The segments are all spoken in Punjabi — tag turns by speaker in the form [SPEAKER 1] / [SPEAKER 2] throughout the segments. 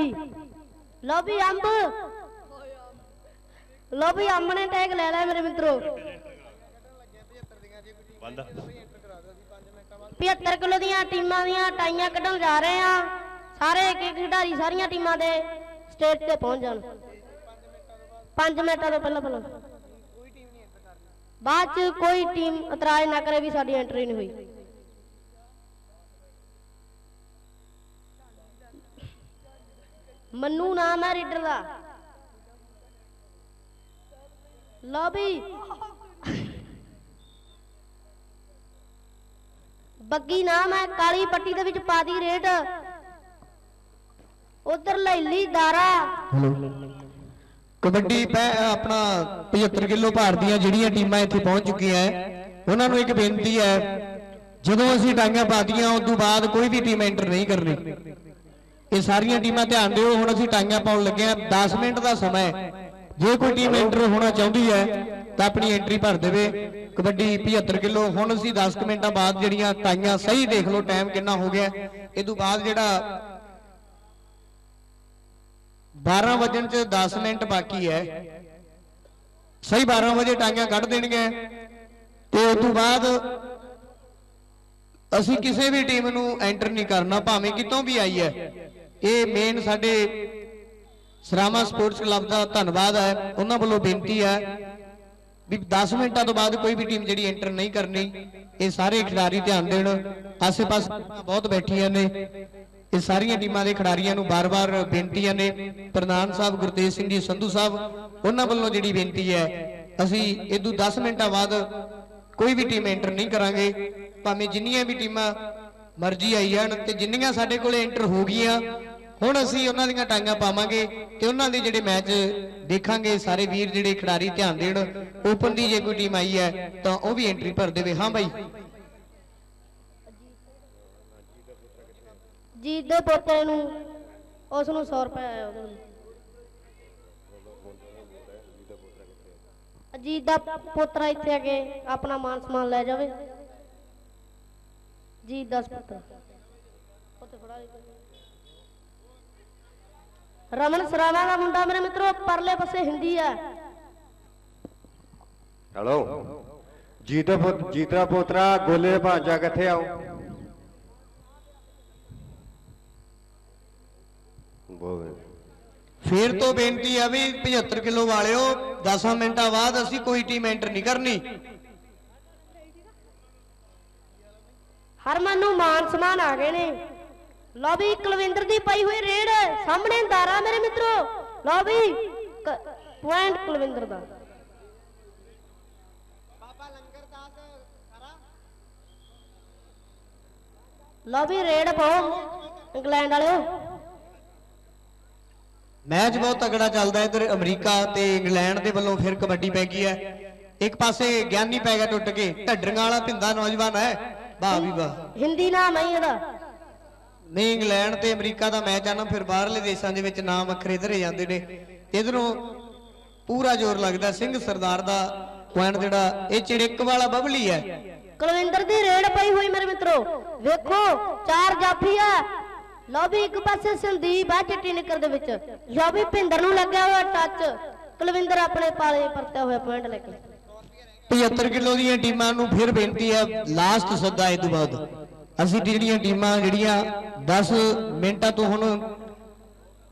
[SPEAKER 1] ਲੋ ਵੀ ਅੰਬ। ਲੋ ਵੀ ਅੰਬ ਨੇ ਟੈਗ ਲੈ ਲਿਆ ਮੇਰੇ ਮਿੱਤਰੋ।
[SPEAKER 2] ਬੰਦ।
[SPEAKER 1] 75 ਕਿਲੋ ਦੀਆਂ ਟੀਮਾਂ ਦੀਆਂ ਟਾਈਆਂ ਕੱਢਣ ਜਾ ਰਹੇ ਆ ਸਾਰੇ ਇੱਕ ਇੱਕ ਖਿਡਾਰੀ ਸਾਰੀਆਂ ਟੀਮਾਂ ਦੇ ਸਟੇਜ ਤੇ ਪਹੁੰਚ ਜਾਣ। 5 ਮਿੰਟਾਂ ਤੋਂ ਪਹਿਲਾਂ ਪਹਿਲਾਂ। ਬਾਅਦ ਚ ਕੋਈ ਟੀਮ ਇਤਰਾਜ਼ ਨਾ ਕਰੇ ਵੀ ਸਾਡੀ ਐਂਟਰੀ ਨਹੀਂ ਹੋਈ। ਮੰਨੂ ਨਾਮ ਹੈ ਰੀਡਰ ਦਾ। ਲਓ ਵੀ। ਬੱਗੀ ਨਾਮ ਹੈ, ਕਾਲੀ ਪੱਟੀ ਦੇ ਵਿੱਚ ਪਾਦੀ ਰੇਟ ਉਧਰ ਲੈਲੀ ਦਾਰਾ।
[SPEAKER 3] ਕਬੱਡੀ ਆਪਣਾ 75 ਕਿਲੋ ਭਾਰ ਦੀਆਂ ਜਿਹੜੀਆਂ ਟੀਮਾਂ ਇੱਥੇ ਪਹੁੰਚ ਚੁੱਕੀਆਂ ਉਹਨਾਂ ਨੂੰ ਇੱਕ ਬੇਨਤੀ ਹੈ ਜਦੋਂ ਅਸੀਂ ਟਾਂਗਾਂ ਪਾਤੀਆਂ ਉਸ ਤੋਂ ਬਾਅਦ ਕੋਈ ਵੀ ਟੀਮ ਐਂਟਰ ਨਹੀਂ ਕਰਨੀ। ਇਹ ਸਾਰੀਆਂ ਟੀਮਾਂ ਧਿਆਨ ਦਿਓ, ਹੁਣ ਅਸੀਂ ਟਾਈਆਂ ਪਾਉਣ ਲੱਗੇ ਹਾਂ। 10 ਮਿੰਟ ਦਾ ਸਮਾਂ ਹੈ। ਜੇ ਕੋਈ ਟੀਮ ਐਂਟਰ ਹੋਣਾ ਚਾਹੁੰਦੀ ਹੈ, ਤਾਂ ਆਪਣੀ ਐਂਟਰੀ ਭਰ ਦੇਵੇ। ਕਬੱਡੀ 75 ਕਿਲੋ, ਹੁਣ ਅਸੀਂ 10 ਕੁ ਮਿੰਟਾਂ ਬਾਅਦ ਜਿਹੜੀਆਂ ਟਾਈਆਂ ਸਹੀ ਦੇਖ ਲਓ, ਟਾਈਮ ਕਿੰਨਾ ਹੋ ਗਿਆ। ਇਹ ਤੋਂ ਬਾਅਦ ਜਿਹੜਾ 12 ਵਜਣ ਚ 10 ਮਿੰਟ ਬਾਕੀ ਹੈ। ਸਹੀ 12 ਵਜੇ ਟਾਂਗਾਂ ਕੱਢ ਦੇਣਗੇ ਤੇ ਉਸ ਤੋਂ ਬਾਅਦ ਅਸੀਂ ਕਿਸੇ ਵੀ ਟੀਮ ਨੂੰ ਐਂਟਰ ਨਹੀਂ ਕਰਨਾ, ਭਾਵੇਂ ਕਿਤੋਂ ਵੀ ਆਈ ਹੈ। ਇਹ ਮੇਨ ਸਾਡੇ ਸਰਾਮਾ ਸਪੋਰਟਸ ਕਲੱਬ ਦਾ ਧੰਨਵਾਦ ਹੈ। ਉਹਨਾਂ ਵੱਲੋਂ ਬੇਨਤੀ ਹੈ ਵੀ 10 ਮਿੰਟਾਂ ਤੋਂ ਬਾਅਦ ਕੋਈ ਵੀ ਟੀਮ ਜਿਹੜੀ ਐਂਟਰ ਨਹੀਂ ਕਰਨੀ, ਇਹ ਸਾਰੇ ਖਿਡਾਰੀ ਧਿਆਨ ਦੇਣ। ਆਸੇ-ਪਾਸੇ ਬਹੁਤ ਬੈਠੀਆਂ ਨੇ। ਇਹ ਸਾਰੀਆਂ ਟੀਮਾਂ ਦੇ ਖਿਡਾਰੀਆਂ ਨੂੰ ਬਾਰ-ਬਾਰ ਬੇਨਤੀਆਂ ਨੇ। ਪ੍ਰਧਾਨ ਸਾਹਿਬ ਗੁਰਤੇਜ ਸਿੰਘ ਜੀ, ਸੰਧੂ ਸਾਹਿਬ, ਉਹਨਾਂ ਵੱਲੋਂ ਜਿਹੜੀ ਬੇਨਤੀ ਹੈ, ਅਸੀਂ ਇਦੋਂ 10 ਮਿੰਟਾਂ ਬਾਅਦ ਕੋਈ ਵੀ ਟੀਮ ਐਂਟਰ ਨਹੀਂ ਕਰਾਂਗੇ। ਭਾਵੇਂ ਜਿੰਨੀਆਂ ਵੀ ਟੀਮਾਂ ਮਰਜ਼ੀ ਆਈ ਜਾਣ ਤੇ ਜਿੰਨੀਆਂ ਸਾਡੇ ਕੋਲੇ ਐਂਟਰ ਹੋ ਗਈਆਂ ਹੁਣ ਅਸੀਂ ਉਹਨਾਂ ਦੀਆਂ ਟਾਂਗਾਂ ਪਾਵਾਂਗੇ ਤੇ ਉਹਨਾਂ ਦੇ ਜਿਹੜੇ ਮੈਚ ਦੇਖਾਂਗੇ, ਸਾਰੇ ਵੀਰ ਜਿਹੜੇ ਖਿਡਾਰੀ ਧਿਆਨ ਦੇਣ ਓਪਨ ਦੀ ਜੇ ਕੋਈ ਟੀਮ ਆਈ ਹੈ, ਤਾਂ ਉਹ ਵੀ ਐਂਟਰੀ ਭਰ ਦੇਵੇ। ਹਾਂ ਬਾਈ।
[SPEAKER 1] ਜੀਤ ਦੇ ਪੋਤੇ ਨੂੰ, ਉਸ ਨੂੰ 100 ਰੁਪਏ ਆਇਆ ਉਹਦੇ ਅਜੀਤ ਦਾ ਪੋਤਰਾ ਇੱਥੇ ਆ ਕੇ ਆਪਣਾ ਮਾਨ ਸਮਾਨ ਲੈ ਜਾਵੇ। ਜੀਤ ਦਾ ਪੁੱਤਰ। ਉੱਥੇ ਫੜਾ ਰਮਨ ਸਰਾਵਾ ਦਾ ਮੁੰਡਾ ਮੇਰੇ ਮਿੱਤਰੋ ਪਰਲੇ ਪਾਸੇ ਹਿੰਦੀ ਆ।
[SPEAKER 4] ਹੈਲੋ। ਜੀਤੋ ਪੁੱਤ ਜੀਤਰਾ ਪੋਤਰਾ ਗੋਲੇ ਭਾਂਜਾ ਕਿੱਥੇ ਆਓ ਬੋਲ
[SPEAKER 3] ਫੇਰ ਤੋਂ ਬੇਨਤੀ ਆ ਵੀ 75 ਕਿਲੋ ਵਾਲਿਓ 10 ਮਿੰਟਾਂ ਬਾਅਦ ਅਸੀਂ ਕੋਈ ਟੀਮ ਐਂਟਰ ਨਹੀਂ ਕਰਨੀ।
[SPEAKER 1] ਹਰਮਨ ਨੂੰ ਮਾਨ ਸਮਾਨ ਆ ਗਏ ਨੇ। ਲਓ ਵੀ ਕੁਲਵਿੰਦਰ ਦੀ ਪਈ ਹੋਈ ਰੇਡ ਸਾਹਮਣੇ ਦਾਰਾ ਮੇਰੇ ਮਿੱਤਰੋ। ਲਓ ਵੀ ਪੁਆਇੰਟ ਕੁਲਵਿੰਦਰ ਦਾ। ਲਓ ਵੀ ਰੇਡ ਪਾਓ ਇੰਗਲੈਂਡ ਵਾਲਿਓ।
[SPEAKER 3] ਮੈਚ ਬਹੁਤ ਤਗੜਾ ਚੱਲਦਾ ਇਧਰ ਅਮਰੀਕਾ ਤੇ ਇੰਗਲੈਂਡ ਦੇ ਵੱਲੋਂ ਫਿਰ ਕਬੱਡੀ ਪੈ ਗਈ ਹੈ। ਇੱਕ ਪਾਸੇ ਗਿਆਨੀ ਪੈ ਗਿਆ ਟੁੱਟ ਕੇ ਢੱਡਰੀਆਂ ਵਾਲਾ ਭਿੰਦਾ ਨੌਜਵਾਨ ਹੈ। ਵਾਹ ਵੀ ਵਾਹ।
[SPEAKER 1] ਹਿੰਦੀ ਨਾਮ ਹੈ ਇਹਦਾ।
[SPEAKER 3] ਨਹੀਂ ਇੰਗਲੈਂਡ ਤੇ ਅਮਰੀਕਾ ਦਾ ਮੈਚ ਆ ਨਾ ਫਿਰ ਬਾਹਰਲੇ ਦੇਸ਼ਾਂ ਦੇ ਵਿੱਚ ਨਾਮ ਵੱਖਰੇ ਧਰੇ ਜਾਂਦੇ ਨੇ। ਇਧਰੋਂ ਪੂਰਾ ਜ਼ੋਰ ਲੱਗਦਾ ਸਿੰਘ ਸਰਦਾਰ ਦਾ ਪੁਆਇੰਟ ਜਿਹੜਾ ਇਹ ਚਿੜਿੱਕ ਵਾਲਾ ਬਬਲੀ ਹੈ।
[SPEAKER 1] ਕੁਲਵਿੰਦਰ ਦੀ ਰੇਡ ਪਈ ਹੋਈ ਮੇਰੇ ਮਿੱਤਰੋ। ਵੇਖੋ ਚਾਰ ਜਾਫੀ ਆ। ਲਓ ਵੀ ਇੱਕ ਪਾਸੇ ਸੰਦੀਪ ਆ ਚਿੱਟੀ ਨਿੱਕਰ ਦੇ ਵਿੱਚ। ਲਓ ਵੀ ਭਿੰਦਰ ਨੂੰ ਲੱਗਿਆ ਹੋਇਆ ਟੱਚ ਕੁਲਵਿੰਦਰ ਆਪਣੇ ਪਾਲੇ ਪਰਤਿਆ ਹੋਇਆ ਪੁਆਇੰਟ ਲੈ ਕੇ।
[SPEAKER 3] 75 ਕਿਲੋ ਦੀਆਂ ਟੀਮਾਂ ਨੂੰ ਫਿਰ ਬੇਨਤੀ ਹੈ ਲਾਸਟ ਸੱਦਾ ਇਹ ਤੋਂ ਬਾਅਦ। ਅਸੀਂ ਜਿਹੜੀਆਂ ਟੀਮਾਂ, ਜਿਹੜੀਆਂ 10 ਮਿੰਟਾਂ ਤੋਂ ਹੁਣ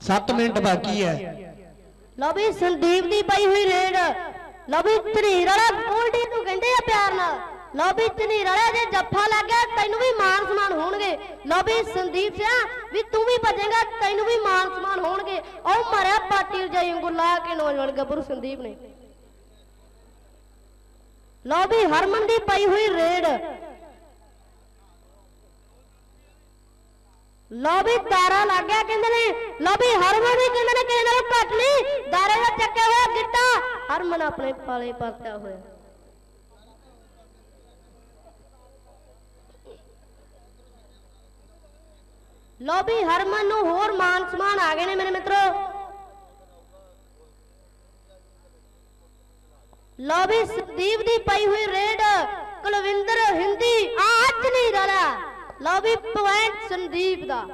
[SPEAKER 3] 7 ਮਿੰਟ ਬਾਕੀ ਹੈ।
[SPEAKER 1] ਲਓ ਵੀ ਸੰਦੀਪ ਦੀ ਪਈ ਹੋਈ ਰੇਡ। ਲਓ ਵੀ ਧਨੀਰ ਵਾਲਾ ਗੋਲਡੀ ਨੂੰ ਕਹਿੰਦੇ ਆ ਪਿਆਰ ਨਾਲ। ਲਓ ਵੀ ਧਨੀਰ ਵਾਲਾ ਜੇ ਜੱਫਾ ਲੱਗ ਤੈਨੂੰ ਵੀ ਮਾਨ ਸਮਾਨ ਹੋਣਗੇ। ਲਓ ਵੀ ਸੰਦੀਪ ਸਿਆ, ਵੀ ਤੂੰ ਵੀ ਭੱਜੇਗਾ, ਤੈਨੂੰ ਵੀ ਮਾਨ ਸਮਾਨ ਹੋਣਗੇ। ਉਹ ਮਾਰਿਆ ਪਾਟੀ ਰਜਾਈ ਵਾਂਗੂ ਲਾ ਕੇ ਨੌਜਵਾਨ ਗੱਭਰੂ ਸੰਦੀਪ ਨੇ। ਲਓ ਵੀ ਹਰਮਨ ਦੀ ਪਈ ਹੋਈ ਰੇਡ। ਲਓ ਵੀ ਤਾਰਾ ਲੱਗ ਗਿਆ ਕਹਿੰਦੇ ਨੇ। ਲਓ ਵੀ ਹਰਮਨ ਵੀ ਕਹਿੰਦੇ ਨੇ ਕਿਸੇ ਨਾਲੋਂ ਘੱਟ ਨਹੀਂ। ਦਾਰੇ ਦਾ ਚੱਕਿਆ ਹੋਇਆ ਗਿੱਟਾ। ਹਰਮਨ ਆਪਣੇ ਪਾਲੇ ਪਰਤਿਆ ਹੋਇਆ। ਲਓ ਵੀ ਹਰਮਨ ਨੂੰ ਹੋਰ ਮਾਨ ਸਮਾਨ ਆ ਗਏ ਨੇ ਮੇਰੇ ਮਿੱਤਰੋ। ਲਓ ਵੀ ਸੰਦੀਪ ਦੀ ਪਈ ਹੋਈ ਰੇਡ ਕੁਲਵਿੰਦਰ ਹਿੰਦੀ। ਅੱਜ ਨਹੀਂ ਰਲਾ ਲਓ ਵੀ ਪੁਆਇੰਟ ਸੰਦੀਪ ਦਾ।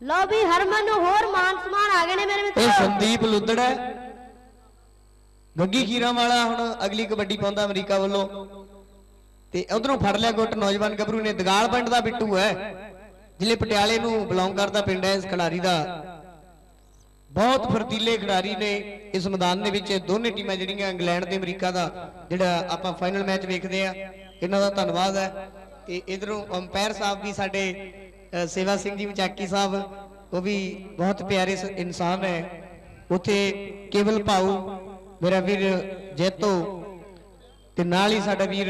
[SPEAKER 1] ਲਓ ਵੀ ਹਰਮਨ ਨੂੰ ਹੋਰ ਮਾਨ ਸਨਮਾਨ ਆ ਗਏ ਨੇ ਮੇਰੇ
[SPEAKER 3] ਇਹ ਸੰਦੀਪ ਲੁੱਦੜ ਹੈ। ਗੱਗੀ ਖੀਰਾਂ ਵਾਲਾ ਹੁਣ ਅਗਲੀ ਕਬੱਡੀ ਪਾਉਂਦਾ ਅਮਰੀਕਾ ਵੱਲੋਂ। ਤੇ ਉਧਰੋਂ ਫੜ ਲਿਆ ਗੁੱਟ, ਨੌਜਵਾਨ ਗੱਭਰੂ ਨੇ। ਦਗਾਲ ਪਿੰਡ ਦਾ ਬਿੱਟੂ ਹੈ। ਜ਼ਿਲ੍ਹੇ ਪਟਿਆਲੇ ਨੂੰ ਬਿਲੋਂਗ ਕਰਦਾ ਪਿੰਡ ਹੈ ਇਸ ਖਿਡਾਰੀ ਦਾ। ਬਹੁਤ ਫਰਤੀਲੇ ਖਿਡਾਰੀ ਨੇ ਇਸ ਮੈਦਾਨ ਦੇ ਵਿੱਚ। ਦੋਨੇ ਟੀਮਾਂ ਜਿਹੜੀਆਂ ਇੰਗਲੈਂਡ ਤੇ ਅਮਰੀਕਾ ਦਾ, ਜਿਹੜਾ ਆਪਾਂ ਫਾਈਨਲ ਮੈਚ ਵੇਖਦੇ ਆ ਇਹਨਾਂ ਦਾ ਧੰਨਵਾਦ ਹੈ। ਤੇ ਇਧਰੋਂ ਅੰਪਾਇਰ ਸਾਹਿਬ ਵੀ ਸਾਡੇ ਸੇਵਾ ਸਿੰਘ ਜੀ ਮਚਾਕੀ ਸਾਹਿਬ, ਉਹ ਵੀ ਬਹੁਤ ਪਿਆਰੇ ਇਨਸਾਨ ਹੈ ਉਥੇ ਕੇਵਲ ਭਾਊ, ਮੇਰਾ ਵੀਰ ਜੈਤੋ ਤੇ ਨਾਲ ਹੀ ਸਾਡਾ ਵੀਰ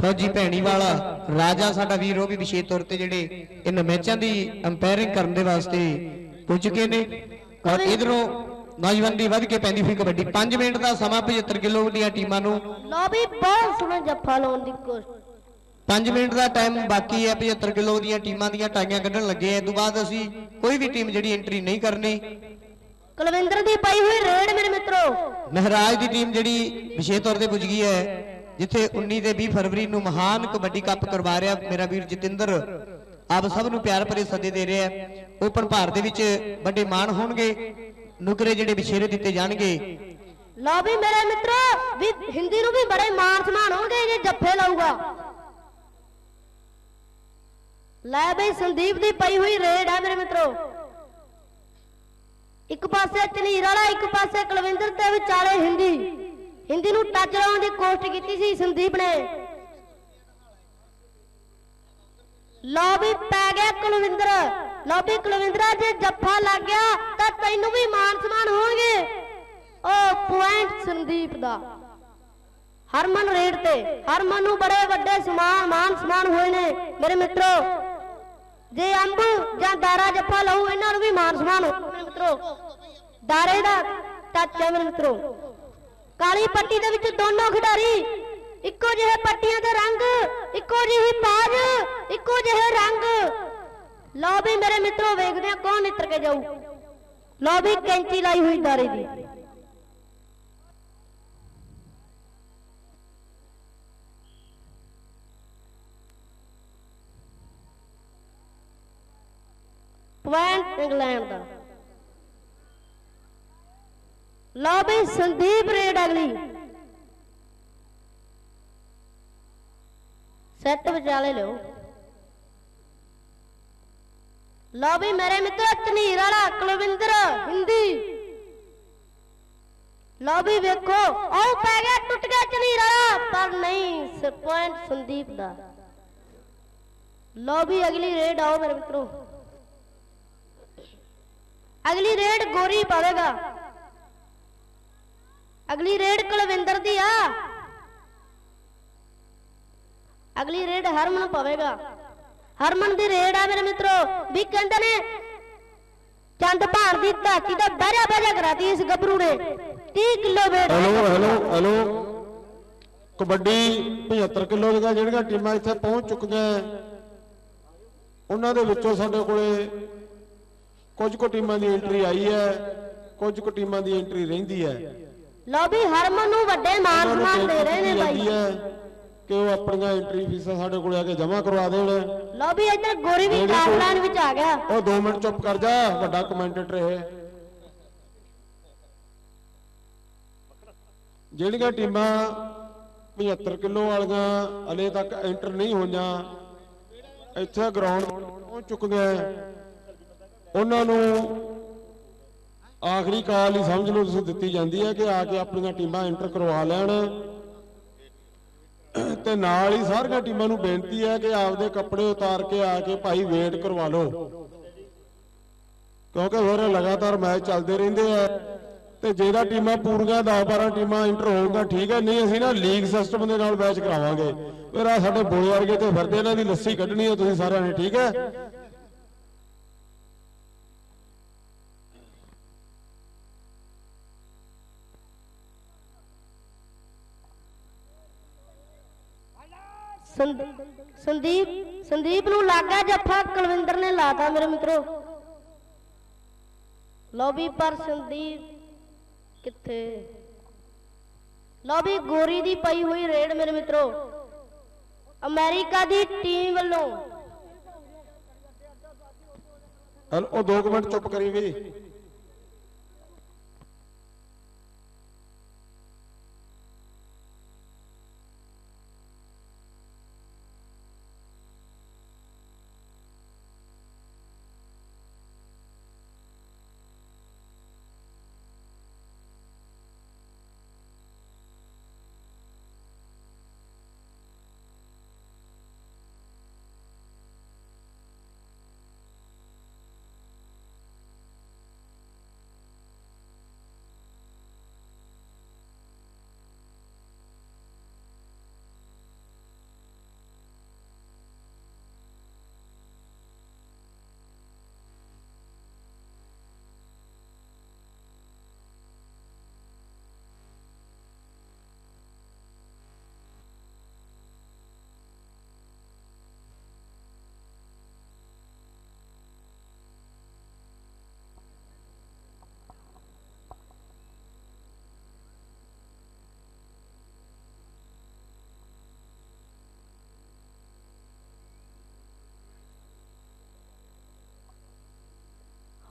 [SPEAKER 3] ਫੌਜੀ ਭੈਣੀ ਵਾਲਾ, ਰਾਜਾ ਸਾਡਾ ਵੀਰ, ਉਹ ਵੀ ਵਿਸ਼ੇਸ਼ ਤੌਰ ਤੇ ਜਿਹੜੇ ਇਹਨਾਂ ਮੈਚਾਂ ਦੀ ਅੰਪਾਇਰਿੰਗ ਕਰਨ ਦੇ ਵਾਸਤੇ ਪੁੱਜ ਚੁੱਕੇ ਨੇ। ਔਰ ਇਧਰੋਂ ਨੌਜਵਾਨ ਦੀ ਵੱਧ ਕੇ ਪੈਂਦੀ ਹੋਈ ਕਬੱਡੀ। 5 ਮਿੰਟ ਦਾ ਸਮਾਂ 75 ਕਿਲੋ ਦੀਆਂ ਟੀਮਾਂ ਨੂੰ
[SPEAKER 1] ਲਓ ਵੀ, ਬਹੁਤ ਸੋਹਣਾ ਜੱਫਾ ਲਾਉਣ ਦੀ ਕੋਸ਼ਿਸ਼।
[SPEAKER 3] 5 ਮਿੰਟ ਦਾ ਟਾਈਮ ਬਾਕੀ ਹੈ 75 ਕਿਲੋ ਦੀਆਂ ਟੀਮਾਂ ਦੀਆਂ ਟਾਈਆਂ ਕੱਢਣ ਲੱਗੇ ਐ ਤੋਂ ਬਾਅਦ ਅਸੀਂ ਕੋਈ ਵੀ ਟੀਮ ਜਿਹੜੀ ਐਂਟਰੀ ਨਹੀਂ ਕਰਨੀ।
[SPEAKER 1] ਕੁਲਵਿੰਦਰ ਦੀ ਪਾਈ ਹੋਈ ਰੇਡ ਮੇਰੇ ਮਿੱਤਰੋ।
[SPEAKER 3] ਮਹਾਰਾਜ ਦੀ ਟੀਮ ਜਿਹੜੀ ਵਿਸ਼ੇਸ਼ ਤੌਰ ਤੇ ਪੁੱਜ ਗਈ ਹੈ ਜਿੱਥੇ 19 ਤੇ 20 ਫਰਵਰੀ ਨੂੰ ਮਹਾਨ ਕਬੱਡੀ ਕੱਪ ਕਰਵਾ ਰਿਹਾ ਮੇਰਾ ਵੀਰ ਜਤਿੰਦਰ। ਆਪ ਸਭ ਨੂੰ ਪਿਆਰ ਭਰੇ ਸੱਦੇ ਦੇ ਰਿਹਾ ਹੈ। ਓਪਨ ਭਾਰ ਦੇ ਵਿੱਚ ਵੱਡੇ ਮਾਣ ਹੋਣਗੇ ਨੁਕਰੇ ਜਿਹੜੇ ਵਿਸ਼ੇਰੇ ਦਿੱਤੇ ਜਾਣਗੇ।
[SPEAKER 1] ਲਓ ਵੀ ਮੇਰੇ ਮਿੱਤਰੋ ਵੀ ਹਿੰਦੀ ਨੂੰ ਵੀ ਬੜੇ ਮਾਨ ਸਨਮਾਨ ਹੋਣਗੇ ਜੇ ਜੱਫੇ ਲਾਊਗਾ। ਲੈ ਬਈ ਸੰਦੀਪ ਦੀ ਪਈ ਹੋਈ ਰੇਡ ਹੈ ਮੇਰੇ ਮਿੱਤਰੋ। ਇੱਕ ਪਾਸੇ ਚਨੀਰ ਵਾਲਾ, ਇੱਕ ਪਾਸੇ ਕੁਲਵਿੰਦਰ ਤੇ ਵਿਚਾਲੇ ਹਿੰਦੀ। ਹਿੰਦੀ ਨੂੰ ਟੱਚ ਲਾਉਣ ਦੀ ਕੋਸ਼ਿਸ਼ ਕੀਤੀ ਸੀ ਸੰਦੀਪ ਨੇ। ਲਓ ਵੀ ਪੈ ਗਿਆ ਕੁਲਵਿੰਦਰ। ਲਓ ਵੀ ਕੁਲਵਿੰਦਰਾ, ਜੇ ਜੱਫਾ ਲੱਗ ਗਿਆ ਤਾਂ ਤੈਨੂੰ ਵੀ ਮਾਨ ਸਨਮਾਨ ਹੋਣਗੇ। ਉਹ ਪੁਆਇੰਟ ਸੰਦੀਪ ਦਾ। ਹਰਮਨ ਰੇਡ ਤੇ। ਹਰਮਨ ਨੂੰ ਬੜੇ ਵੱਡੇ ਸਮਾਨ ਮਾਨ ਸਨਮਾਨ ਹੋਏ ਨੇ। ਮੇਰੇ ਮਿੱਤਰੋ ਜੇ ਅੰਬ ਜਾਂ ਦਾਰਾ ਜੱਫਾ ਲਊ, ਇਹਨਾਂ ਨੂੰ ਵੀ ਮਾਨ ਸਨਮਾਨ ਮਿੱਤਰੋ, ਦਾਰੇ ਦਾ ਟੱਚ ਹੈ ਮਿੱਤਰੋ। ਕਾਲੀ ਪੱਟੀ ਦੇ ਵਿੱਚ ਦੋਨੋਂ ਖਿਡਾਰੀ, ਇੱਕੋ ਜਿਹੇ ਪੱਟੀਆਂ ਦੇ ਰੰਗ, ਇੱਕੋ ਜਿਹੀ ਬਾਜ, ਇੱਕੋ ਜਿਹੇ ਰੰਗ। ਲਓ ਵੀ ਮੇਰੇ ਮਿੱਤਰੋ, ਵੇਖਦੇ ਆ ਕੌਣ ਨਿੱਤਰ ਕੇ ਜਾਊ। ਲਓ ਵੀ ਕੈਂਚੀ ਲਾਈ ਹੋਈ ਦਾਰੇ ਦੀ। ਪੁਆਇੰਟ ਇੰਗਲੈਂਡ ਦਾ। ਲਓ ਵੀ ਸੰਦੀਪ ਰੇਡ ਅਗਲੀ। ਸੈੱਟ ਵਿਚਾਲੇ ਲਿਓ। ਲਓ ਵੀ ਮੇਰੇ ਮਿੱਤਰ ਧਨੀਰ ਵਾਲਾ ਕੁਲਵਿੰਦਰ, ਹਿੰਦੀ। ਲਓ ਵੀ ਵੇਖੋ, ਉਹ ਪੈ ਗਿਆ ਟੁੱਟ ਗਿਆ ਧਨੀਰ ਵਾਲਾ, ਪਰ ਨਹੀਂ ਪੁਆਇੰਟ ਸੰਦੀਪ ਦਾ। ਲਓ ਵੀ ਅਗਲੀ ਰੇਡ ਆਓ ਮੇਰੇ ਮਿੱਤਰੋ। ਅਗਲੀ ਰੇਡ ਗੋਰੀ ਪਾਵੇਗਾ। ਅਗਲੀ ਰੇਡ ਕੁਲਵਿੰਦਰ ਦੀ ਆ। ਅਗਲੀ ਰੇਡ ਹਰਮਨ ਪਵੇਗਾ। ਹਰਮਨ ਦੀ ਰੇਡ ਆ ਮੇਰੇ ਮਿੱਤਰੋ ਵੀ ਕਹਿੰਦੇ ਨੇ ਚੰਦ ਭਾਰ ਦੀ ਧਰਤੀ ਦਾ ਬਹਿਰਾ ਬਹਿਰਾ ਕਰਾਤੀ ਇਸ ਗੱਭਰੂ ਨੇ। 30 kilo weight
[SPEAKER 2] hello hello hello. Kabaddi 75 kilo ਦੀਆਂ ਜਿਹੜੀਆਂ ਟੀਮਾਂ ਇੱਥੇ ਪਹੁੰਚ ਚੁੱਕੀਆਂ ਉਹਨਾਂ ਦੇ ਵਿੱਚੋਂ ਸਾਡੇ ਕੋਲੇ ਕੁਝ ਕੁ ਟੀਮਾਂ ਦੀ ਐਂਟਰੀ ਆਈ ਹੈ ਕੁਝ ਕੁ ਟੀਮਾਂ ਦੀ ਐਂਟਰੀ ਰਹਿੰਦੀ ਹੈ।
[SPEAKER 1] ਲਓ ਵੀ ਹਰਮਨ ਨੂੰ ਵੱਡੇ ਮਾਨ ਸਨਮਾਨ ਦੇ ਰਹੇ ਨੇ ਬਾਈ।
[SPEAKER 2] ਕਿ ਉਹ ਆਪਣੀਆਂ ਐਂਟਰੀ ਫੀਸਾਂ ਸਾਡੇ ਕੋਲੇ ਆ ਕੇ ਜਮ੍ਹਾਂ ਕਰਵਾ ਦੇਣ।
[SPEAKER 1] ਲਓ ਵੀ ਇੱਧਰ ਗੋਰੀ ਵੀ ਲਾਈਨ ਵਿੱਚ ਆ ਗਿਆ।
[SPEAKER 2] ਉਹ 2 ਮਿੰਟ ਚੁੱਪ ਕਰ ਜਾ ਵੱਡਾ ਕਮੈਂਟੇਟਰ ਇਹ। ਜਿਹੜੀਆਂ ਟੀਮਾਂ 75 ਕਿਲੋ ਵਾਲੀਆਂ ਹਲੇ ਤੱਕ ਐਂਟਰ ਨਹੀਂ ਹੋਈਆਂ ਇੱਥੇ ਗਰਾਊਂਡ ਪਹੁੰਚ ਚੁੱਕੀਆਂ ਉਹਨਾਂ ਨੂੰ ਆਖਰੀ ਕਾਲ ਹੀ ਸਮਝ ਲਓ ਤੁਸੀਂ, ਦਿੱਤੀ ਜਾਂਦੀ ਹੈ ਕਿ ਆ ਕੇ ਆਪਣੀਆਂ ਟੀਮਾਂ ਐਂਟਰ ਕਰਵਾ ਲੈਣ। ਤੇ ਨਾਲ ਹੀ ਸਾਰੀਆਂ ਟੀਮਾਂ ਨੂੰ ਬੇਨਤੀ ਹੈ ਕਿ ਆਪਦੇ ਕੱਪੜੇ ਉਤਾਰ ਕੇ ਆ ਕੇ ਭਾਈ ਵੇਟ ਕਰਵਾ ਲਓ। ਕਿਉਂਕਿ ਹੋਰ ਲਗਾਤਾਰ ਮੈਚ ਚੱਲਦੇ ਰਹਿੰਦੇ ਆ। ਤੇ ਜਿਹੜਾ ਟੀਮਾਂ ਪੂਰੀਆਂ 10 12 ਟੀਮਾਂ ਇੰਟਰ ਹੋਊਗਾ ਠੀਕ ਹੈ, ਨਹੀਂ ਅਸੀਂ ਨਾ ਲੀਗ ਸਿਸਟਮ ਦੇ ਨਾਲ ਮੈਚ ਕਰਾਵਾਂਗੇ। ਫਿਰ ਆ ਸਾਡੇ ਬੋਲੇ ਵਰਗੇ ਤੇ ਫਿਰਦੇ, ਇਹਨਾਂ ਦੀ ਲੱਸੀ ਕੱਢਣੀ ਹੈ ਤੁਸੀਂ ਸਾਰਿਆਂ ਨੇ, ਠੀਕ ਹੈ?
[SPEAKER 1] ਸੰਦੀਪ ਸੰਦੀਪ ਨੂੰ ਲੱਗਾ ਜੱਫਾ ਕੁਲਵਿੰਦਰ ਨੇ ਲਾਤਾ ਮੇਰੇ ਮਿੱਤਰੋ। ਲੌਬੀ ਪਰ ਸੰਦੀਪ ਕਿੱਥੇ? ਲੌਬੀ ਗੋਰੀ ਦੀ ਪਈ ਹੋਈ ਰੇਡ ਮੇਰੇ ਮਿੱਤਰੋ। ਅਮਰੀਕਾ ਦੀ ਟੀਮ ਵੱਲੋਂ।
[SPEAKER 2] ਹਲ, ਉਹ 2 ਮਿੰਟ ਚੁੱਪ ਕਰੀ ਵੀ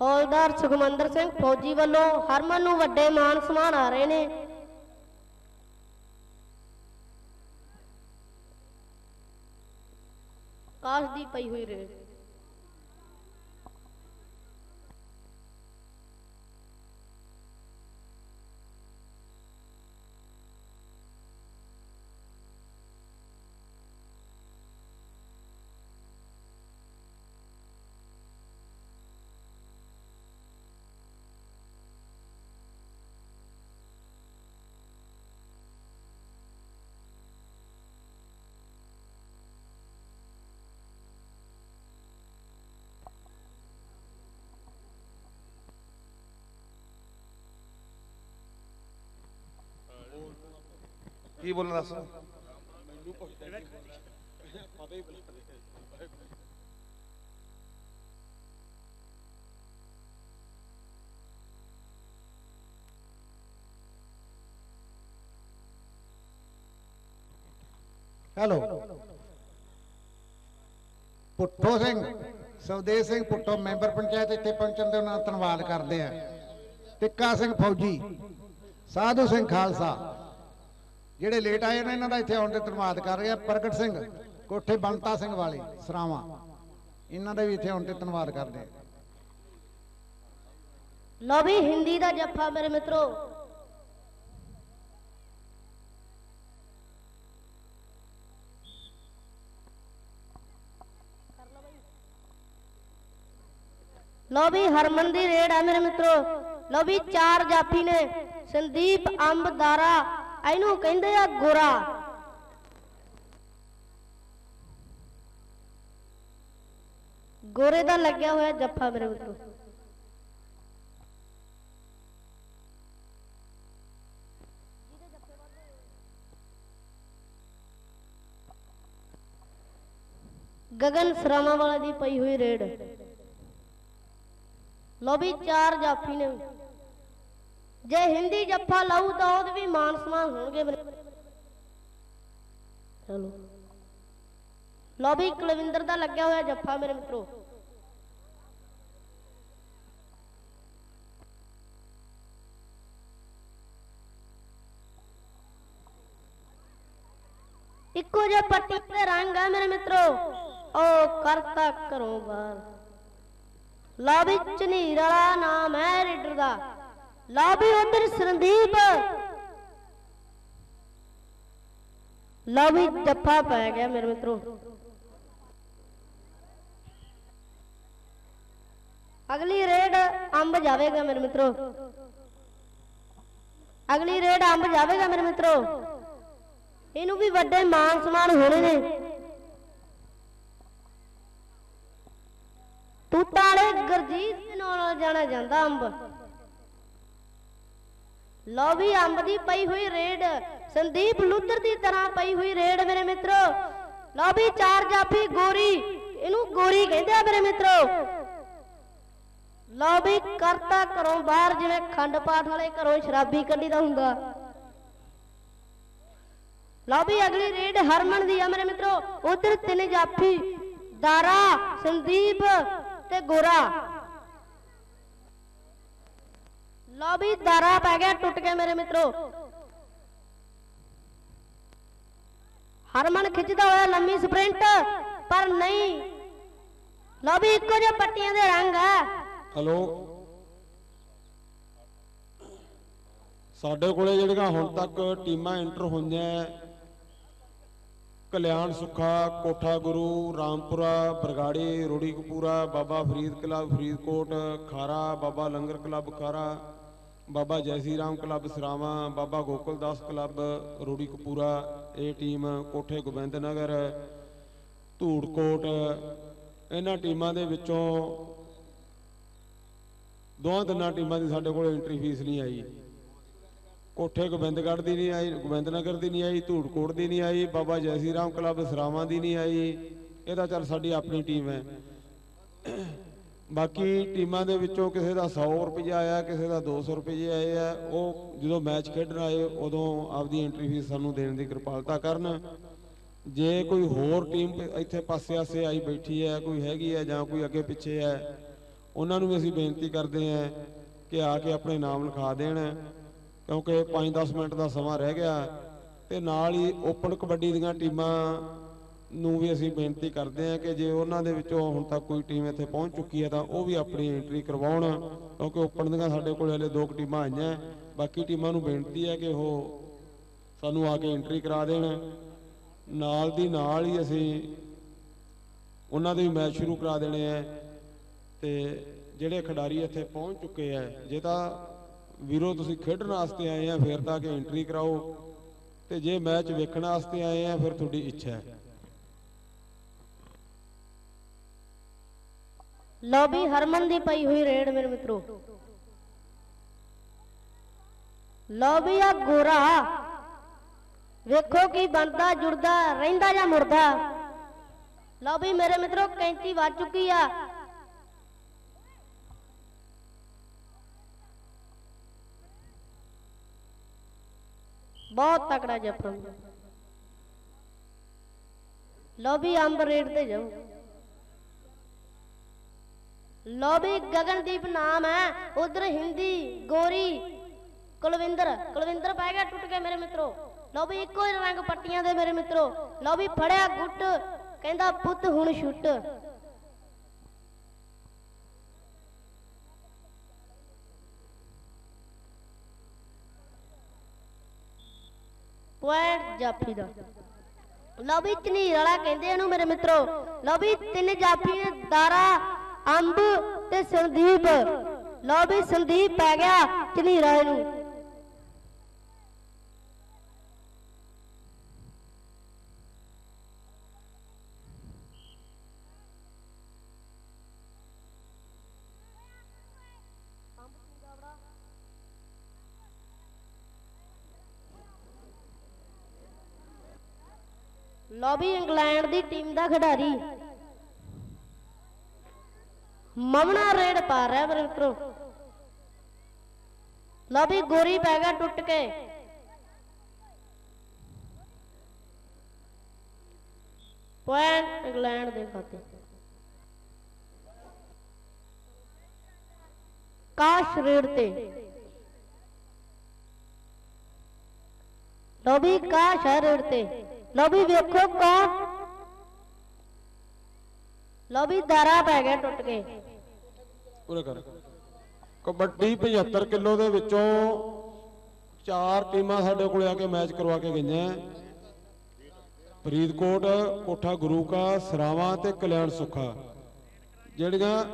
[SPEAKER 1] ਹੌਲਦਾਰ ਸੁਖਮੰਦਰ ਸਿੰਘ ਫੌਜੀ ਵੱਲੋਂ ਹਰਮਨ ਨੂੰ ਵੱਡੇ ਮਾਨ ਸਨਮਾਨ ਆ ਰਹੇ ਨੇ। ਕਾਸ਼ ਦੀ ਪਈ ਹੋਈ ਰੇ
[SPEAKER 5] ਕੀ ਬੋਲਣਾ ਦੱਸ
[SPEAKER 6] ਹੈਲੋ ਪੁੱਠੋ ਸਿੰਘ, ਸਵਦੇਵ ਸਿੰਘ ਪੁੱਠੋ, ਮੈਂਬਰ ਪੰਚਾਇਤ ਇੱਥੇ ਪਹੁੰਚਣ ਦੇ ਉਹਨਾਂ ਦਾ ਧੰਨਵਾਦ ਕਰਦੇ ਆ ਟਿੱਕਾ ਸਿੰਘ ਫੌਜੀ, ਸਾਧੂ ਸਿੰਘ ਖਾਲਸਾ ਜਿਹੜੇ ਲੇਟ ਆਏ ਨੇ, ਇਹਨਾਂ ਦਾ ਇੱਥੇ ਆਉਣ ਤੇ ਧੰਨਵਾਦ ਕਰ ਰਿਹਾ ਪ੍ਰਗਟ ਸਿੰਘ, ਕੋਠੇ ਬੰਤਾ ਸਿੰਘ ਵਾਲੇ, ਸਰਾਵਾਂ। ਇਹਨਾਂ ਦਾ ਵੀ ਇੱਥੇ ਆਉਣ ਤੇ ਧੰਨਵਾਦ ਕਰਦੇ ਆ
[SPEAKER 1] ਲਓ ਵੀ, ਹਿੰਦੀ ਦਾ ਜੱਫਾ ਮੇਰੇ ਮਿੱਤਰੋ। ਲੋ ਵੀ, ਹਰਮਨ ਦੀ ਰੇਡ ਆ ਮੇਰੇ ਮਿੱਤਰੋ। ਲਓ ਵੀ, ਚਾਰ ਜਾਫੀ ਨੇ। ਸੰਦੀਪ ਅੰਬ ਦਾਰਾ ਇਹਨੂੰ ਕਹਿੰਦੇ ਆ ਗੋਰਾ। ਗੋਰੇ ਦਾ ਲੱਗਿਆ ਹੋਇਆ ਜੱਫਾ ਮੇਰੇ ਮਿੱਤਰੋ ਗਗਨ ਸਰਾਵਾਂ ਵਾਲਾ ਦੀ ਪਈ ਹੋਈ ਰੇਡ। ਲੋ ਵੀ ਚਾਰ ਜਾਫੀ ਨੇ। ਜੇ ਹਿੰਦੀ ਜੱਫਾ ਲਾਊ ਤਾਂ ਉਹਦੇ ਵੀ ਮਾਨ ਸਮਾਨ ਹੋਣਗੇ ਮੇਰੇ ਚਲੋ। ਲੋ ਵੀ, ਕੁਲਵਿੰਦਰ ਦਾ ਲੱਗਿਆ ਹੋਇਆ ਜੱਫਾ ਮੇਰੇ ਮਿੱਤਰੋ। ਇੱਕੋ ਜਿਹਾ ਪੱਟੀ ਤੇ ਰੰਗ ਆ ਮੇਰੇ ਮਿੱਤਰੋ। ਉਹ ਕਰਤਾ ਘਰੋਂ ਬਾਹਰ। ਲਾ ਵੀ ਵਾਲਾ ਨਾਮ ਹੈ ਰੀਡਰ ਦਾ। ਲਾ ਵੀ ਉਧਰ ਸੰਦੀਪ। ਲਾ ਵੀ ਜੱਫਾ ਪੈ ਗਿਆ ਮੇਰੇ ਮਿੱਤਰੋ। ਅਗਲੀ ਰੇਡ ਅੰਬ ਜਾਵੇਗਾ ਮੇਰੇ ਮਿੱਤਰੋ। ਅਗਲੀ ਰੇਡ ਅੰਬ ਜਾਵੇਗਾ ਮੇਰੇ ਮਿੱਤਰੋ। ਇਹਨੂੰ ਵੀ ਵੱਡੇ ਮਾਨ ਸਮਾਨ ਹੋਣੇ ਨੇ। ਤੂਤਾਂ ਗੁਰਜੀਤ ਦੇ ਨਾਲ ਜਾਣਿਆ ਜਾਂਦਾ ਅੰਬ। ਲਓ ਵੀ ਅੰਬ ਦੀ ਪਈ ਹੋਈ ਰੇਡ, ਸੰਦੀਪ ਲੁੱਧਰ ਦੀ ਤਰ੍ਹਾਂ ਪਈ ਹੋਈ ਰੇਡ ਮੇਰੇ ਮਿੱਤਰੋ। ਲਓ ਵੀ ਚਾਰ ਜਾਫੀ ਗੋਰੀ, ਇਹਨੂੰ ਗੋਰੀ ਕਹਿੰਦੇ ਆ ਮੇਰੇ ਮਿੱਤਰੋ। ਲਓ ਵੀ ਕਰਤਾ ਘਰੋਂ ਬਾਹਰ, ਜਿਵੇਂ ਖੰਡ ਪਾਠ ਵਾਲੇ ਘਰੋਂ ਸ਼ਰਾਬੀ ਕੱਢੀ ਦਾ ਹੁੰਦਾ। ਲਓ ਵੀ ਅਗਲੀ ਰੇਡ ਹਰਮਨ ਦੀ ਆ ਮੇਰੇ ਮਿੱਤਰੋ। ਉਧਰ ਤਿੰਨ ਜਾਫੀ, ਦਾਰਾ, ਸੰਦੀਪ ਤੇ ਗੋਰਾ। ਲਓ ਵੀ ਦਾਰਾ ਪੈ ਗਿਆ, ਟੁੱਟ ਗਿਆ ਮੇਰੇ ਮਿੱਤਰੋ। ਹਰਮਨ ਖਿੱਚਦਾ ਹੋਇਆ ਲੰਮੀ ਸਪ੍ਰਿੰਟ, ਪਰ ਨਹੀਂ। ਲਓ ਵੀ ਇੱਕੋ ਜਿਹੇ ਪੱਟੀਆਂ ਦੇ ਰੰਗ ਆ।
[SPEAKER 2] ਹਲੋ। ਸਾਡੇ ਕੋਲੇ ਜਿਹੜੀਆਂ ਹੁਣ ਤੱਕ ਟੀਮਾਂ ਐਂਟਰ ਹੋਈਆਂ Kalyan Sukha, Kotha Guru, Rampura, Bargari, Rori Kapura, Baba Farid club, Faridkot, Khara, Baba Langar club, Khara. Baba Jaisi Ram club Sarawan, Baba Gokuldas club, Rori Kapura, ਇਹ ਟੀਮ ਕੋਠੇ ਗੋਬਿੰਦ ਨਗਰ ਧੂੜਕੋਟ, ਇਹਨਾਂ ਟੀਮਾਂ ਦੇ ਵਿੱਚੋਂ ਦੋਹਾਂ ਤਿੰਨਾਂ ਟੀਮਾਂ ਦੀ ਸਾਡੇ ਕੋਲ ਐਂਟਰੀ ਫੀਸ ਨਹੀਂ ਆਈ। ਕੋਠੇ ਗੋਬਿੰਦਗੜ੍ਹ ਦੀ ਨਹੀਂ ਆਈ, ਗੋਬਿੰਦਨਗਰ ਦੀ ਨਹੀਂ ਆਈ, ਧੂੜਕੋਟ ਦੀ ਨਹੀਂ ਆਈ, ਬਾਬਾ ਜੈਸੀ ਰਾਮ ਕਲੱਬ ਸਰਾਵਾਂ ਦੀ ਨਹੀਂ ਆਈ। ਇਹਦਾ ਚੱਲ ਸਾਡੀ ਆਪਣੀ ਟੀਮ ਹੈ। ਬਾਕੀ ਟੀਮਾਂ ਦੇ ਵਿੱਚੋਂ ਕਿਸੇ ਦਾ 100 ਰੁਪਏ ਆਇਆ, ਕਿਸੇ ਦਾ 200 ਰੁਪਏ ਆਏ ਆ। ਉਹ ਜਦੋਂ ਮੈਚ ਖੇਡਣ ਆਏ, ਉਦੋਂ ਆਪਦੀ ਐਂਟਰੀ ਫੀਸ ਸਾਨੂੰ ਦੇਣ ਦੀ ਕਿਰਪਾਲਤਾ ਕਰਨ। ਜੇ ਕੋਈ ਹੋਰ ਟੀਮ ਇੱਥੇ ਪਾਸੇ ਆਸੇ ਆਈ ਬੈਠੀ ਹੈ, ਕੋਈ ਹੈਗੀ ਹੈ ਜਾਂ ਕੋਈ ਅੱਗੇ ਪਿੱਛੇ ਹੈ, ਉਹਨਾਂ ਨੂੰ ਵੀ ਅਸੀਂ ਬੇਨਤੀ ਕਰਦੇ ਹਾਂ ਕਿ ਆ ਕੇ ਆਪਣੇ ਨਾਮ ਲਿਖਾ ਦੇਣ, ਕਿਉਂਕਿ 5-10 ਮਿੰਟ ਦਾ ਸਮਾਂ ਰਹਿ ਗਿਆ ਤੇ ਨਾਲ ਹੀ ਓਪਨ ਕਬੱਡੀ ਦੀਆਂ ਟੀਮਾਂ ਨੂੰ ਵੀ ਅਸੀਂ ਬੇਨਤੀ ਕਰਦੇ ਹਾਂ ਕਿ ਜੇ ਉਹਨਾਂ ਦੇ ਵਿੱਚੋਂ ਹੁਣ ਤੱਕ ਕੋਈ ਟੀਮ ਇੱਥੇ ਪਹੁੰਚ ਚੁੱਕੀ ਹੈ ਤਾਂ ਉਹ ਵੀ ਆਪਣੀ ਐਂਟਰੀ ਕਰਵਾਉਣ, ਕਿਉਂਕਿ ਓਪਨ ਦੀਆਂ ਸਾਡੇ ਕੋਲ ਹਲੇ ਦੋ ਕੁ ਟੀਮਾਂ ਆਈਆਂ। ਬਾਕੀ ਟੀਮਾਂ ਨੂੰ ਬੇਨਤੀ ਹੈ ਕਿ ਉਹ ਸਾਨੂੰ ਆ ਕੇ ਐਂਟਰੀ ਕਰਾ ਦੇਣ। ਨਾਲ ਦੀ ਨਾਲ ਹੀ ਅਸੀਂ ਉਹਨਾਂ ਦੇ ਵੀ ਮੈਚ ਸ਼ੁਰੂ ਕਰਾ ਦੇਣੇ ਆ ਤੇ ਜਿਹੜੇ ਖਿਡਾਰੀ ਇੱਥੇ ਪਹੁੰਚ ਚੁੱਕੇ ਆ ਜੇ ਤਾਂ ਵੀਰੋ ਤੁਸੀਂ ਖੇਡਣ ਵਾਸਤੇ ਆਏ ਆ ਫਿਰ ਤਾਂ ਕਿ ਐਂਟਰੀ ਕਰਾਓ। ਤੇ ਜੇ ਮੈਚ ਵੇਖਣ ਵਾਸਤੇ ਆਏ ਆ ਫਿਰ ਤੁਹਾਡੀ ਇੱਛਾ ਹੈ।
[SPEAKER 1] ਲਓ ਵੀ ਹਰਮਨ ਦੀ ਪਈ ਹੋਈ ਰੇਡ ਮੇਰੇ ਮਿੱਤਰੋ। ਲਓ ਵੀ ਆ ਗੋਰਾ, ਵੇਖੋ ਕੀ ਬਣਦਾ, ਜੁੜਦਾ, ਰਹਿੰਦਾ ਜਾਂ ਮੁਰਦਾ ਲਓ ਵੀ ਮੇਰੇ ਮਿੱਤਰੋ ਕੈਂਤੀ ਵੱਜ ਚੁੱਕੀ ਆ। ਬਹੁਤ ਤਕੜਾ ਜਫਰਮ ਲਓ ਵੀ ਅੰਬ ਰੇਡ ਤੇ ਜਾਓ। ਲੌਬੀ ਗਗਨਦੀਪ ਨਾਮ ਹੈ। ਉਧਰ ਹਿੰਦੀ ਗੋਰੀ ਕੁਲਵਿੰਦਰ ਕੁਲਵਿੰਦਰ ਪੈ ਗਿਆ ਟੁੱਟ ਕੇ ਮੇਰੇ ਮਿੱਤਰੋ। ਲੌਬੀ ਇੱਕੋ ਹੀ ਰੰਗ ਪੱਟੀਆਂ ਦੇ ਮੇਰੇ ਮਿੱਤਰੋ। ਲੌਬੀ ਫੜਿਆ ਗੁੱਟ, ਕਹਿੰਦਾ ਪੁੱਤ ਹੁਣ ਛੁੱਟ। ਪੁਆਇੰਟ ਜਾਫੀ ਦਾ। ਲਵੀ ਚਨੀਰ ਵਾਲਾ ਕਹਿੰਦੇ ਇਹਨੂੰ ਮੇਰੇ ਮਿੱਤਰੋ। ਲਵੀ ਤਿੰਨ ਜਾਫੀ ਨੇ ਦਾਰਾ ਅੰਬ ਤੇ ਸੰਦੀਪ। ਲਵੀ ਸੰਦੀਪ ਪੈ ਗਿਆ ਚਨੀਰਾ ਇਹਨੂੰ। ਲੌਬੀ ਇੰਗਲੈਂਡ ਦੀ ਟੀਮ ਦਾ ਖਿਡਾਰੀ। ਮਮਣਾ ਰੇਡ ਪਾ ਰਿਹਾ ਮੇਰੇ ਮਿੱਤਰੋ ਲੌਬੀ ਗੋਰੀ ਪੈ ਗਿਆ ਟੁੱਟ ਕੇ ਪੁਆਇੰਟ ਇੰਗਲੈਂਡ ਦੇ ਖਾਤੇ ਕਾਸ਼ ਰੇਡ ਤੇ ਲੌਬੀ ਕਾਸ਼ ਹੈ ਰੇਡ ਤੇ ਲੌਬੀ ਵੇਖੋ ਕੌਣ ਲੌਬੀ ਦਾਰਾ ਪੈ ਗਿਆ ਟੁੱਟ ਕੇ।
[SPEAKER 2] ਪੂਰਾ ਕਰ। ਕਬੱਡੀ 75 ਕਿਲੋ ਦੇ ਵਿੱਚੋਂ ਚਾਰ ਟੀਮਾਂ ਸਾਡੇ ਕੋਲੇ ਆ ਕੇ ਮੈਚ ਕਰਵਾ ਕੇ ਗਈਆਂ। ਫਰੀਦਕੋਟ, ਕੋਠਾ ਗੁਰੂ ਕਾ ਸਰਾਵਾਂ ਤੇ ਕਲਿਆਣ ਸੁੱਖਾ। ਜਿਹੜੀਆਂ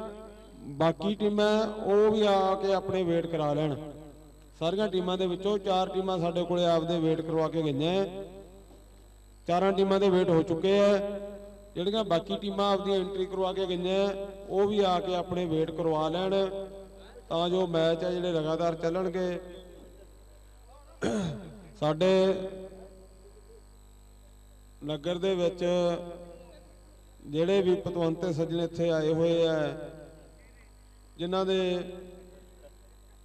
[SPEAKER 2] ਬਾਕੀ ਟੀਮਾਂ ਉਹ ਵੀ ਆ ਕੇ ਆਪਣੇ ਵੇਟ ਕਰਾ ਲੈਣ। ਸਾਰੀਆਂ ਟੀਮਾਂ ਦੇ ਵਿੱਚੋਂ ਚਾਰ ਟੀਮਾਂ ਸਾਡੇ ਕੋਲੇ ਆਪਦੇ ਵੇਟ ਕਰਵਾ ਕੇ ਗਈਆਂ। ਚਾਰਾਂ ਟੀਮਾਂ ਦੇ ਵੇਟ ਹੋ ਚੁੱਕੇ ਆ। ਜਿਹੜੀਆਂ ਬਾਕੀ ਟੀਮਾਂ ਆਪਦੀ ਐਂਟਰੀ ਕਰਵਾ ਕੇ ਗਈਆਂ, ਉਹ ਵੀ ਆ ਕੇ ਆਪਣੇ ਵੇਟ ਕਰਵਾ ਲੈਣ, ਤਾਂ ਜੋ ਮੈਚ ਆ ਜਿਹੜੇ ਲਗਾਤਾਰ ਚੱਲਣਗੇ। ਸਾਡੇ ਨਗਰ ਦੇ ਵਿੱਚ ਜਿਹੜੇ ਵੀ ਪਤਵੰਤੇ ਸੱਜਣ ਇੱਥੇ ਆਏ ਹੋਏ ਆ, ਜਿਨ੍ਹਾਂ ਦੇ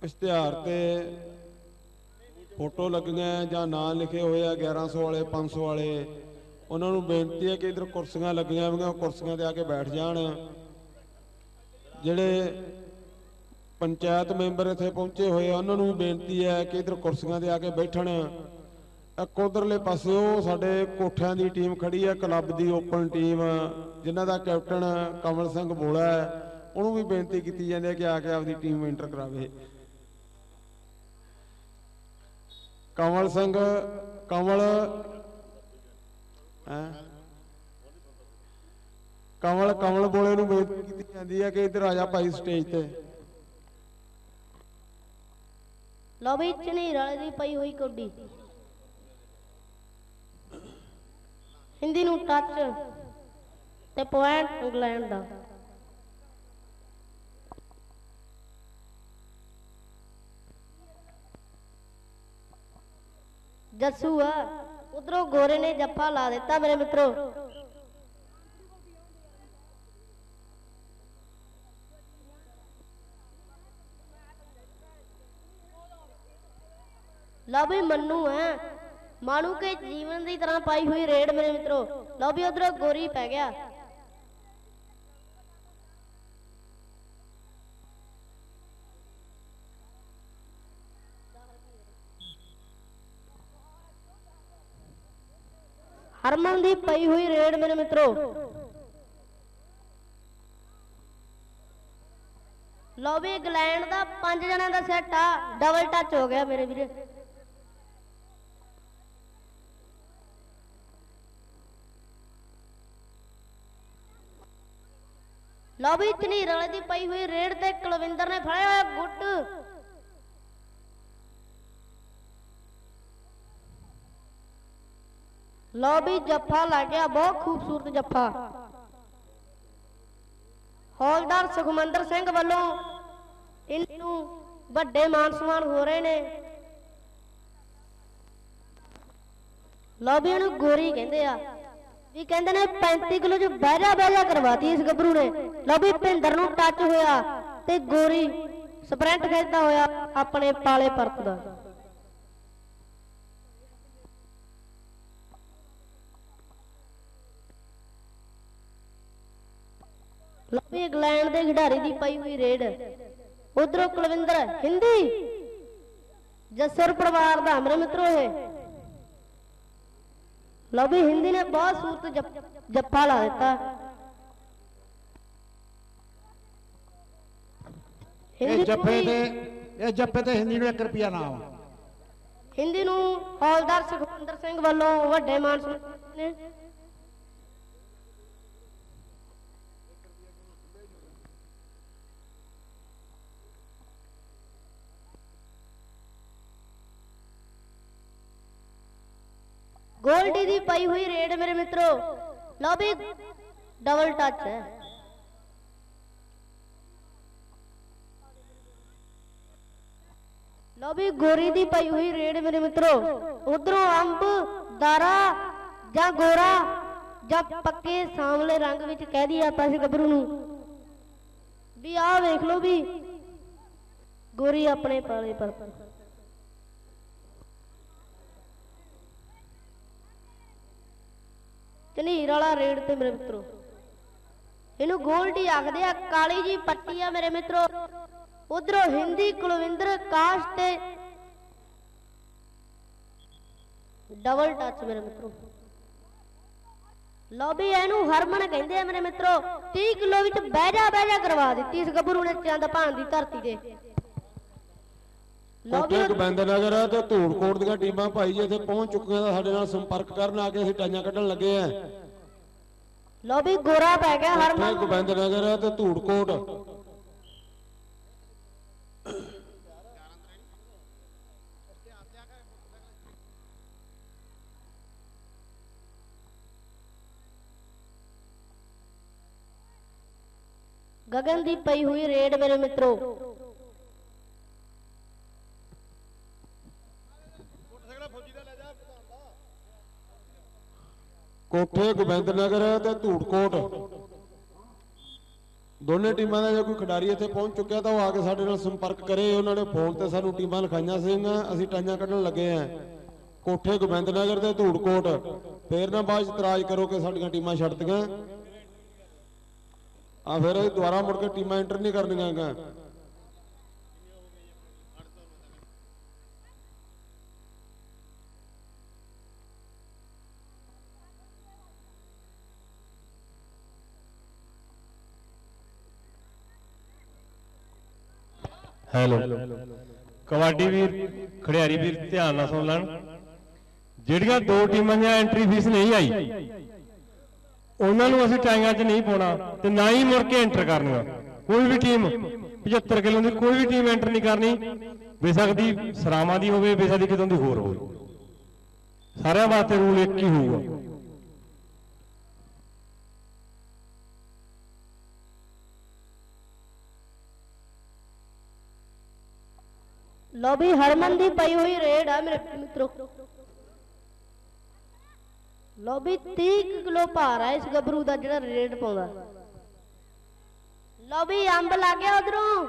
[SPEAKER 2] ਇਸ਼ਤਿਹਾਰ ਤੇ ਫੋਟੋ ਲੱਗੀਆਂ ਜਾਂ ਨਾਂ ਲਿਖੇ ਹੋਏ ਆ 1100 ਵਾਲੇ 500 ਵਾਲੇ ਉਹਨਾਂ ਨੂੰ ਬੇਨਤੀ ਹੈ ਕਿ ਇਧਰ ਕੁਰਸੀਆਂ ਲੱਗੀਆਂ ਹੋਈਆਂ, ਕੁਰਸੀਆਂ ਤੇ ਆ ਕੇ ਬੈਠ ਜਾਣ। ਜਿਹੜੇ ਪੰਚਾਇਤ ਮੈਂਬਰ ਇੱਥੇ ਪਹੁੰਚੇ ਹੋਏ ਆ, ਉਹਨਾਂ ਨੂੰ ਬੇਨਤੀ ਹੈ ਕਿ ਇਧਰ ਕੁਰਸੀਆਂ ਤੇ ਆ ਕੇ ਬੈਠਣ। ਇੱਕ ਉਧਰਲੇ ਪਾਸੇ ਉਹ ਸਾਡੇ ਕੋਠਿਆਂ ਦੀ ਟੀਮ ਖੜੀ ਹੈ, ਕਲੱਬ ਦੀ ਓਪਨ ਟੀਮ, ਜਿਨ੍ਹਾਂ ਦਾ ਕੈਪਟਨ ਕਮਲ ਸਿੰਘ ਬੋਲਾ ਹੈ। ਉਹਨੂੰ ਵੀ ਬੇਨਤੀ ਕੀਤੀ ਜਾਂਦੀ ਹੈ ਕਿ ਆ ਕੇ ਆਪਦੀ ਟੀਮ ਐਂਟਰ ਕਰਾਵੇ। ਕਮਲ ਸਿੰਘ, ਕਮਲ ਕਮਲ ਕਮਲ ਬੋਲੇ ਨੂੰ ਬੇਨਤੀ ਕੀਤੀ ਜਾਂਦੀ ਹੈ ਕਿ ਇੱਧਰ ਆ ਜਾ ਭਾਈ ਸਟੇਜ ਤੇ।
[SPEAKER 1] ਲਓ ਵੀ ਝਨੀਰ ਵਾਲੇ ਦੀ ਪਈ ਹੋਈ ਕੋਡੀ ਹਿੰਦੀ ਨੂੰ ਟੱਚ ਤੇ ਪੁਆਇੰਟ ਇੰਗਲੈਂਡ ਦਾ। ਜੱਸੂ ਆ ਉਧਰੋਂ ਗੋਰੇ ਨੇ ਜੱਫਾ ਲਾ ਦਿੱਤਾ ਮੇਰੇ ਮਿੱਤਰੋ। ਲਓ ਵੀ ਮੰਨੂ ਹੈ ਮਾਣੂ ਕੇ ਜੀਵਨ ਦੀ ਤਰ੍ਹਾਂ ਪਾਈ ਹੋਈ ਰੇਡ ਮੇਰੇ ਮਿੱਤਰੋ। ਲਓ ਵੀ ਉਧਰੋਂ ਗੋਰੀ ਪੈ ਗਿਆ। ਹਰਮਨ ਦੀ ਪਈ ਹੋਈ ਰੇਡ ਮੇਰੇ ਮਿੱਤਰੋ। ਲਓ ਇੰਗਲੈਂਡ ਦਾ ਪੰਜ ਜਣਿਆਂ ਦਾ ਸੈੱਟ ਆ। ਡਬਲ ਟੱਚ ਹੋ ਗਿਆ ਮੇਰੇ ਵੀਰੇ। ਲਓ ਵੀ ਵਾਲੇ ਦੀ ਪਈ ਹੋਈ ਰੇਡ ਤੇ ਕੁਲਵਿੰਦਰ ਨੇ ਫੜਿਆ ਹੋਇਆ ਗੁੱਟ। ਲਓ ਵੀ ਜੱਫਾ ਲੱਗ ਗਿਆ ਬਹੁਤ ਖੂਬਸੂਰਤ ਜੱਫਾ। ਹੌਲਦਾਰ ਸੁਖਮੰਦਰ ਸਿੰਘ ਵੱਲੋਂ ਇਹਨੂੰ ਵੱਡੇ ਮਾਨ ਸਨਮਾਨ ਹੋ ਰਹੇ ਨੇ। ਲਓ ਵੀ ਇਹਨੂੰ ਗੋਰੀ ਕਹਿੰਦੇ ਆ। ਵੀ ਕਹਿੰਦੇ ਨੇ 35 ਕਿਲੋ ਚ ਬਹਿਜਾ ਬਹਿਜਾ ਕਰਵਾਤੀ ਇਸ ਗੱਭਰੂ ਨੇ। ਲਓ ਵੀ ਭਿੰਦਰ ਨੂੰ ਟੱਚ ਹੋਇਆ ਤੇ ਗੋਰੀ ਸਪ੍ਰਿੰਟ ਖੇਡਦਾ ਹੋਇਆ ਆਪਣੇ ਪਾਲੇ ਪਰਤ ਦਾ। ਵੀ ਇੰਗਲੈਂਡ ਦੇ ਖਿਡਾਰੀ ਦੀ ਪਈ ਹੋਈ ਰੇਡ। ਉਧਰੋਂ ਕੁਲਵਿੰਦਰ ਹਿੰਦੀ। ਜੱਸਰ ਪਰਿਵਾਰ ਦਾ ਮੇਰੇ ਮਿੱਤਰੋ ਇਹ। ਲਓ ਵੀ ਹਿੰਦੀ ਨੇ ਬਹੁਤ ਸੂਰਤ ਜੱਫਾ ਲਾ ਦਿੱਤਾ।
[SPEAKER 6] ਇਹ ਜੱਫੇ ਤੇ ਇਹ ਜੱਫੇ ਤੇ ਹਿੰਦੀ ਨੂੰ 1 ਰੁਪਿਆ ਆ
[SPEAKER 1] ਹਿੰਦੀ ਨੂੰ ਹੌਲਦਾਰ ਸੁਖਵਿੰਦਰ ਸਿੰਘ ਵੱਲੋਂ ਵੱਡੇ ਮਾਨ ਸਨਮਾਨ ਨੇ। ਗੋਲਡੀ ਦੀ ਪਈ ਹੋਈ ਰੇਡ ਮੇਰੇ ਮਿੱਤਰੋ। ਲਓ ਵੀ ਡਬਲ ਟੱਚ ਹੈ। ਲਓ ਵੀ, ਗੋਰੀ ਦੀ ਪਾਈ ਹੋਈ ਰੇਡ ਮੇਰੇ ਮਿੱਤਰੋ। ਉਧਰੋਂ ਅੰਬ, ਦਾਰਾ ਜਾਂ ਗੋਰਾ ਜਾਂ ਪੱਕੇ ਸਾਂਵਲੇ ਰੰਗ ਵਿੱਚ ਕਹਿ ਦਈਏ ਆਪਾਂ ਇਸ ਗੱਭਰੂ ਨੂੰ। ਵੀ ਆਹ ਵੇਖ ਲਓ ਵੀ, ਗੋਰੀ ਆਪਣੇ ਪਾਲੇ ਪਰ ਝਨੀਰ ਵਾਲਾ ਰੇਡ ਤੇ ਮੇਰੇ ਮਿੱਤਰੋ। ਇਹਨੂੰ ਗੋਲਡੀ ਆਖਦੇ ਆ, ਕਾਲੀ ਜੀ ਪੱਟੀ ਆ ਮੇਰੇ ਮਿੱਤਰੋ। ਉਧਰੋਂ ਹਿੰਦੀ ਕੁਲਵਿੰਦਰ ਕਾਸ਼ ਤੇ ਡਬਲ ਟੱਚ ਮੇਰੇ ਮਿੱਤਰੋ। ਲਓ ਇਹਨੂੰ ਹਰਮਨ ਕਹਿੰਦੇ ਆ ਮੇਰੇ ਮਿੱਤਰੋ 30 ਕਿਲੋ ਵਿੱਚ ਬਹਿ ਜਾ ਕਰਵਾ ਦਿੱਤੀ ਇਸ ਗੱਭਰੂ ਨੇ ਚੰਦ ਭਾਣ ਦੀ ਧਰਤੀ ਤੇ।
[SPEAKER 2] ਕੋਟੇ ਗੋਬਿੰਦ ਨਗਰ ਤੇ ਧੂੜਕੋਟ ਦੀਆਂ ਟੀਮਾਂ ਭਾਈ ਜੀ ਇੱਥੇ ਪਹੁੰਚ ਚੁੱਕੀਆਂ ਤਾਂ ਸਾਡੇ ਨਾਲ ਸੰਪਰਕ ਕਰਨ ਆ ਕੇ ਅਸੀਂ ਟਾਈਆਂ ਕੱਢਣ ਲੱਗੇ ਆ।
[SPEAKER 1] ਲਓ ਵੀ ਗੋਰਾ ਪੈ ਗਿਆ ਹਰਮਨ।
[SPEAKER 2] ਗੋਬਿੰਦ ਨਗਰ ਤੇ ਧੂੜਕੋਟ
[SPEAKER 1] ਗਗਨ ਦੀ ਪਈ ਹੋਈ ਰੇਡ ਮੇਰੇ ਮਿੱਤਰੋ।
[SPEAKER 2] ਕੋਠੇ ਗੋਬਿੰਦ ਨਗਰ ਤੇ ਧੂੜਕੋਟ। ਦੋਨੇ ਟੀਮਾਂ ਦਾ ਜੇ ਕੋਈ ਖਿਡਾਰੀ ਇੱਥੇ ਪਹੁੰਚ ਚੁੱਕਿਆ ਤਾਂ ਉਹ ਆ ਕੇ ਸਾਡੇ ਨਾਲ ਸੰਪਰਕ ਕਰੇ। ਉਹਨਾਂ ਨੇ ਫੋਨ ਤੇ ਸਾਨੂੰ ਟੀਮਾਂ ਲਿਖਾਈਆਂ ਸੀਗੀਆਂ। ਅਸੀਂ ਟਾਈਆਂ ਕੱਢਣ ਲੱਗੇ ਆਂ ਕੋਠੇ ਗੋਬਿੰਦ ਨਗਰ ਤੇ ਧੂੜਕੋਟ। ਫੇਰ ਨਾ ਬਾਅਦ ਚ ਇਤਰਾਜ਼ ਕਰੋ ਕਿ ਸਾਡੀਆਂ ਟੀਮਾਂ ਛੱਡਤੀਆਂ ਆ ਫਿਰ ਅਸੀਂ ਦੁਬਾਰਾ ਮੁੜ ਕੇ ਟੀਮਾਂ ਐਂਟਰ ਨਹੀਂ ਕਰਨੀਆਂ ਗਾ
[SPEAKER 7] ਹੈਲੋ। ਕਬੱਡੀ ਵੀਰ, ਖਿਡਾਰੀ ਵੀਰ, ਧਿਆਨ ਨਾਲ ਸੁਣ ਲੈਣ। ਜਿਹੜੀਆਂ ਦੋ ਟੀਮਾਂ ਦੀਆਂ ਐਂਟਰੀ ਫੀਸ ਨਹੀਂ ਆਈ, ਉਹਨਾਂ ਨੂੰ ਅਸੀਂ ਟਾਈਆਂ 'ਚ ਨਹੀਂ ਪਾਉਣਾ ਤੇ ਨਾ ਹੀ ਮੁੜ ਕੇ ਐਂਟਰ ਕਰਨੀਆਂ। ਕੋਈ ਵੀ ਟੀਮ 75 ਕਿਲੋ ਦੀ ਕੋਈ ਵੀ ਟੀਮ ਐਂਟਰ ਨਹੀਂ ਕਰਨੀ। ਬੇਸ਼ੱਕ ਦੀ ਸਰਾਵਾਂ ਦੀ ਹੋਵੇ, ਬੇਸ਼ੱਕ ਦੀ ਕਿਤੋਂ ਦੀ ਹੋਰ ਹੋਵੇ। ਸਾਰਿਆਂ ਵਾਸਤੇ ਰੂਲ ਇੱਕ ਹੀ ਹੋਊਗਾ।
[SPEAKER 1] ਲੋ ਵੀ ਹਰਮਨ ਦੀ ਪਈ ਹੋਈ ਰੇਡ ਆ ਮੇਰੇ ਮਿੱਤਰੋ। ਲੋ ਵੀ 30 ਕਿਲੋ ਭਾਰ ਆ ਇਸ ਗੱਭਰੂ ਦਾ ਜਿਹੜਾ ਰੇਡ ਪਾਉਂਦਾ। ਲੋ ਵੀ ਅੰਬ ਲੱਗ ਗਿਆ ਉਧਰੋਂ।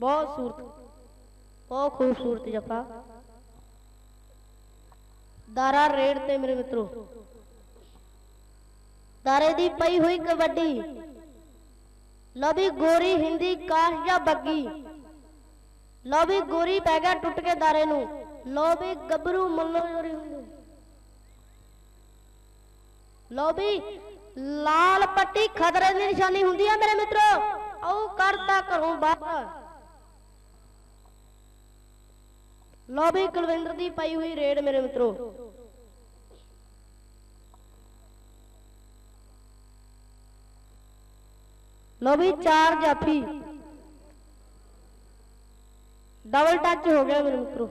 [SPEAKER 1] ਬਹੁਤ ਸੂਰਤ। ਬਹੁਤ ਖੂਬਸੂਰਤ ਜੱਫਾ ਦਾਰਾ ਰੇਡ ਤੇ ਮੇਰੇ ਮਿੱਤਰੋ। ਦਾਰੇ ਦੀ ਪਈ ਹੋਈ ਕਬੱਡੀ। ਲਵੀ ਗੋਰੀ ਹਿੰਦੀ ਕਾਸ਼ ਜਾਂ ਬੱਗੀ। ਲਵੀ ਗੋਰੀ ਪੈ ਗਿਆ ਟੁੱਟ ਕੇ ਦਾਰੇ ਨੂੰ। ਲਵੀ ਗੱਭਰੂ ਮੱਲੋ ਜੋਰੀ ਹੁੰਦੇ। ਲਵੀ ਲਾਲ ਪੱਟੀ ਖਤਰੇ ਦੀ ਨਿਸ਼ਾਨੀ ਹੁੰਦੀ ਆ ਮੇਰੇ ਮਿੱਤਰੋ। ਆਓ ਕਰਤਾ ਘਰੋਂ ਬਾਹਰ। ਲਵੀ ਕੁਲਵਿੰਦਰ ਦੀ ਪਈ ਹੋਈ ਰੇਡ ਮੇਰੇ ਮਿੱਤਰੋ। ਲੋ ਵੀ ਚਾਰ ਜਾਫੀ। ਡਬਲ ਟੱਚ ਹੋ ਗਿਆ ਮੇਰੇ ਮਿੱਤਰੋ।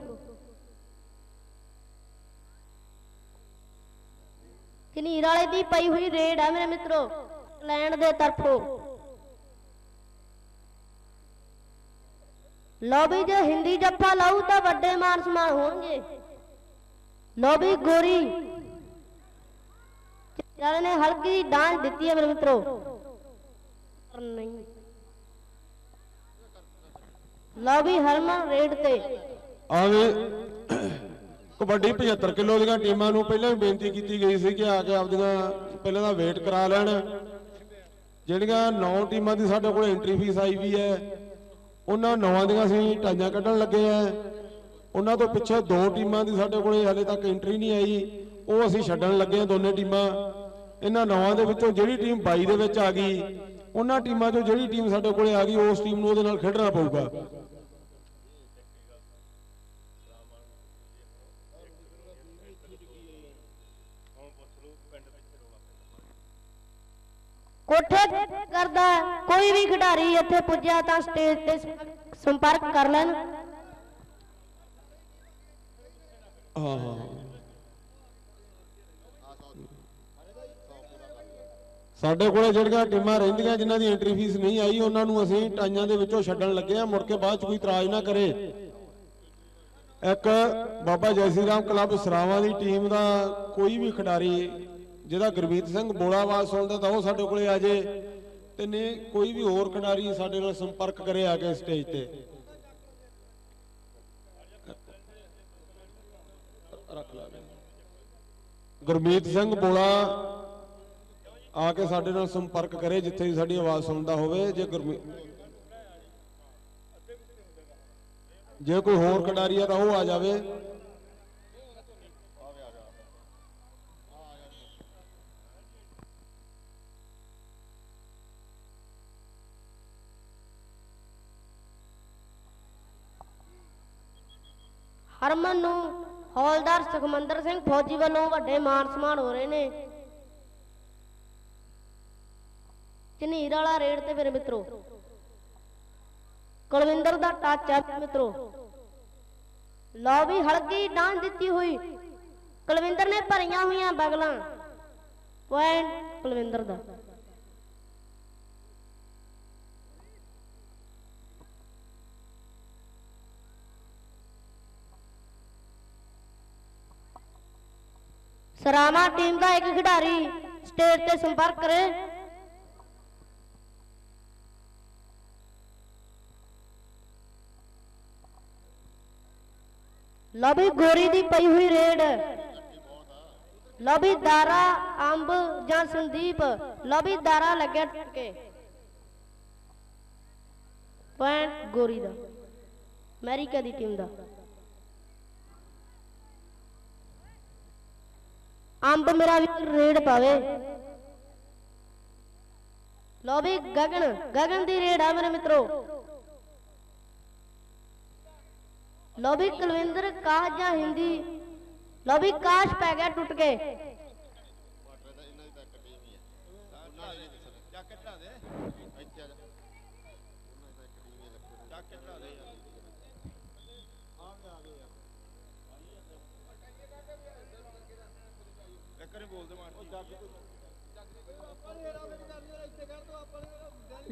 [SPEAKER 1] ਕਨੀਰ ਵਾਲੇ ਦੀ ਪਈ ਹੋਈ ਰੇਡ ਆ ਮੇਰੇ ਮਿੱਤਰੋ ਲੈਂਡ ਦੇ ਤਰਫੋਂ। ਲੋ ਵੀ ਜੇ ਹਿੰਦੀ ਜੱਫਾ ਲਾਉ ਤਾਂ ਵੱਡੇ ਮਾਨ ਸਮਾਨ ਹੋਣਗੇ ਲੋ ਵੀ ਗੋਰੀ ਚਾਰੇ ਨੇ ਹਲਕੀ ਡਾਂਸ ਦਿੱਤੀ ਹੈ ਮੇਰੇ ਮਿੱਤਰੋ। ਨਹੀਂ। ਲਓ ਵੀ ਹਰਮਨ ਰੇਡ ਤੇ।
[SPEAKER 2] ਆਵੇ ਕਬੱਡੀ 75 ਕਿਲੋ ਦੀਆਂ ਟੀਮਾਂ ਨੂੰ ਪਹਿਲਾਂ ਵੀ ਬੇਨਤੀ ਕੀਤੀ ਗਈ ਸੀ ਕਿ ਆ ਕੇ ਆਪਦੀਆਂ ਪਹਿਲਾਂ ਦਾ ਵੇਟ ਕਰਾ ਲੈਣ। ਜਿਹੜੀਆਂ 9 ਟੀਮਾਂ ਦੀ ਸਾਡੇ ਕੋਲ ਐਂਟਰੀ ਫੀਸ ਆਈ ਵੀ ਹੈ, ਉਹਨਾਂ ਨੌਆਂ ਦੀਆਂ ਅਸੀਂ ਟਾਈਆਂ ਕੱਢਣ ਲੱਗੇ ਆ ਉਹਨਾਂ ਤੋਂ ਪਿੱਛੇ ਦੋ ਟੀਮਾਂ ਦੀ ਸਾਡੇ ਕੋਲੇ ਹਲੇ ਤੱਕ ਐਂਟਰੀ ਨਹੀਂ ਆਈ, ਉਹ ਅਸੀਂ ਛੱਡਣ ਲੱਗੇ ਆ ਦੋਨੇ ਟੀਮਾਂ। ਇਹਨਾਂ ਨੌਆਂ ਦੇ ਵਿੱਚੋਂ ਜਿਹੜੀ ਟੀਮ 22 ਦੇ ਵਿੱਚ ਆ ਗਈ ਉਹਨਾਂ ਟੀਮਾਂ 'ਚੋਂ ਜਿਹੜੀ ਟੀਮ ਸਾਡੇ ਕੋਲੇ ਆ ਗਈ ਉਸ ਟੀਮ ਨੂੰ ਉਹਦੇ ਨਾਲ ਖੇਡਣਾ ਪਊਗਾ
[SPEAKER 1] ਕੋਠੇ ਕਰਦਾ। ਕੋਈ ਵੀ ਖਿਡਾਰੀ ਇੱਥੇ ਪੁੱਜਿਆ ਤਾਂ ਸਟੇਜ ਤੇ ਸੰਪਰਕ ਕਰ ਲੈਣ
[SPEAKER 2] ਹਾਂ ਹਾਂ ਸਾਡੇ ਕੋਲੇ ਜਿਹੜੀਆਂ ਟੀਮਾਂ ਰਹਿੰਦੀਆਂ, ਜਿਨ੍ਹਾਂ ਦੀ ਐਂਟਰੀ ਫੀਸ ਨਹੀਂ ਆਈ, ਉਹਨਾਂ ਨੂੰ ਅਸੀਂ ਟਾਈਆਂ ਦੇ ਵਿੱਚੋਂ ਛੱਡਣ ਲੱਗੇ ਆ ਮੁੜ ਕੇ ਬਾਅਦ ਚ ਕੋਈ ਇਤਰਾਜ਼ ਨਾ ਕਰੇ। ਇੱਕ ਬਾਬਾ ਜੈ ਰਾਮ ਕਲੱਬ ਸਰਾਵਾਂ ਦੀ ਟੀਮ ਦਾ ਕੋਈ ਵੀ ਖਿਡਾਰੀ, ਜਿਹਦਾ ਗੁਰਮੀਤ ਸਿੰਘ ਬੋਲਾਵਾਲ ਸੁਣਦਾ, ਤਾਂ ਉਹ ਸਾਡੇ ਕੋਲੇ ਆ ਜੇ ਤੇ ਨੇ ਕੋਈ ਵੀ ਹੋਰ ਖਿਡਾਰੀ ਸਾਡੇ ਨਾਲ ਸੰਪਰਕ ਕਰੇ ਆ ਕੇ ਸਟੇਜ ਤੇ। ਰੱਖ ਲਾ ਗੁਰਮੀਤ ਸਿੰਘ ਬੋਲਾ ਆ ਕੇ ਸਾਡੇ ਨਾਲ ਸੰਪਰਕ ਕਰੇ ਜਿੱਥੇ ਵੀ ਸਾਡੀ ਆਵਾਜ਼ ਸੁਣਦਾ ਹੋਵੇ, ਜੇ ਗੁਰਮੀ ਜੇ ਕੋਈ ਹੋਰ ਖਿਡਾਰੀ ਆ ਤਾਂ ਉਹ ਆ ਜਾਵੇ।
[SPEAKER 1] ਹਰਮਨ ਨੂੰ ਹੌਲਦਾਰ ਸੁਖਮੰਦਰ ਸਿੰਘ ਫੌਜੀ ਵੱਲੋਂ ਵੱਡੇ ਮਾਨ ਸਨਮਾਨ ਹੋ ਰਹੇ ਨੇ। ਝਨੀਰ ਵਾਲਾ ਰੇਡ ਤੇ ਮੇਰੇ ਮਿੱਤਰੋ। ਕੁਲਵਿੰਦਰ ਦਾ ਟੱਚ ਹੈ ਮਿੱਤਰੋ। ਲਓ ਵੀ ਹਲਕੀ ਡਾਂਸ ਦਿੱਤੀ ਹੋਈ। ਕੁਲਵਿੰਦਰ ਨੇ ਭਰੀਆਂ ਹੋਈਆਂ ਬਗਲਾਂ। ਪੁਆਇੰਟ ਕੁਲਵਿੰਦਰ ਦਾ। ਸਰਾਮਾ ਟੀਮ ਦਾ ਇੱਕ ਖਿਡਾਰੀ ਸਟੇਜ ਤੇ ਸੰਪਰਕ ਕਰੇ। ਲਵੀ ਗੋਰੀ ਦੀ ਪਈ ਹੋਈ ਰੇਡ ਲਵੀ ਦਾਰਾ, ਅੰਬ ਜਾਂ ਸੰਦੀਪ, ਲਵੀ ਦਾਰਾ ਲੱਗਿਆ ਟਕੇ। ਪੁਆਇੰਟ ਗੋਰੀ ਦਾ। ਅਮਰੀਕਾ ਦੀ ਟੀਮ ਦਾ। ਅੰਬ ਮੇਰਾ ਵੀ ਰੇਡ ਪਾਵੇ। ਲਓ ਵੀ ਗਗਨ ਗਗਨ ਦੀ ਰੇਡ ਆ ਮੇਰੇ ਮਿੱਤਰੋ। ਲਓ ਵੀ ਕੁਲਵਿੰਦਰ ਕਾਸ਼ ਜਾਂ ਹਿੰਦੀ? ਲਓ ਕਾਸ਼ ਪੈ ਗਿਆ ਟੁੱਟ ਕੇ।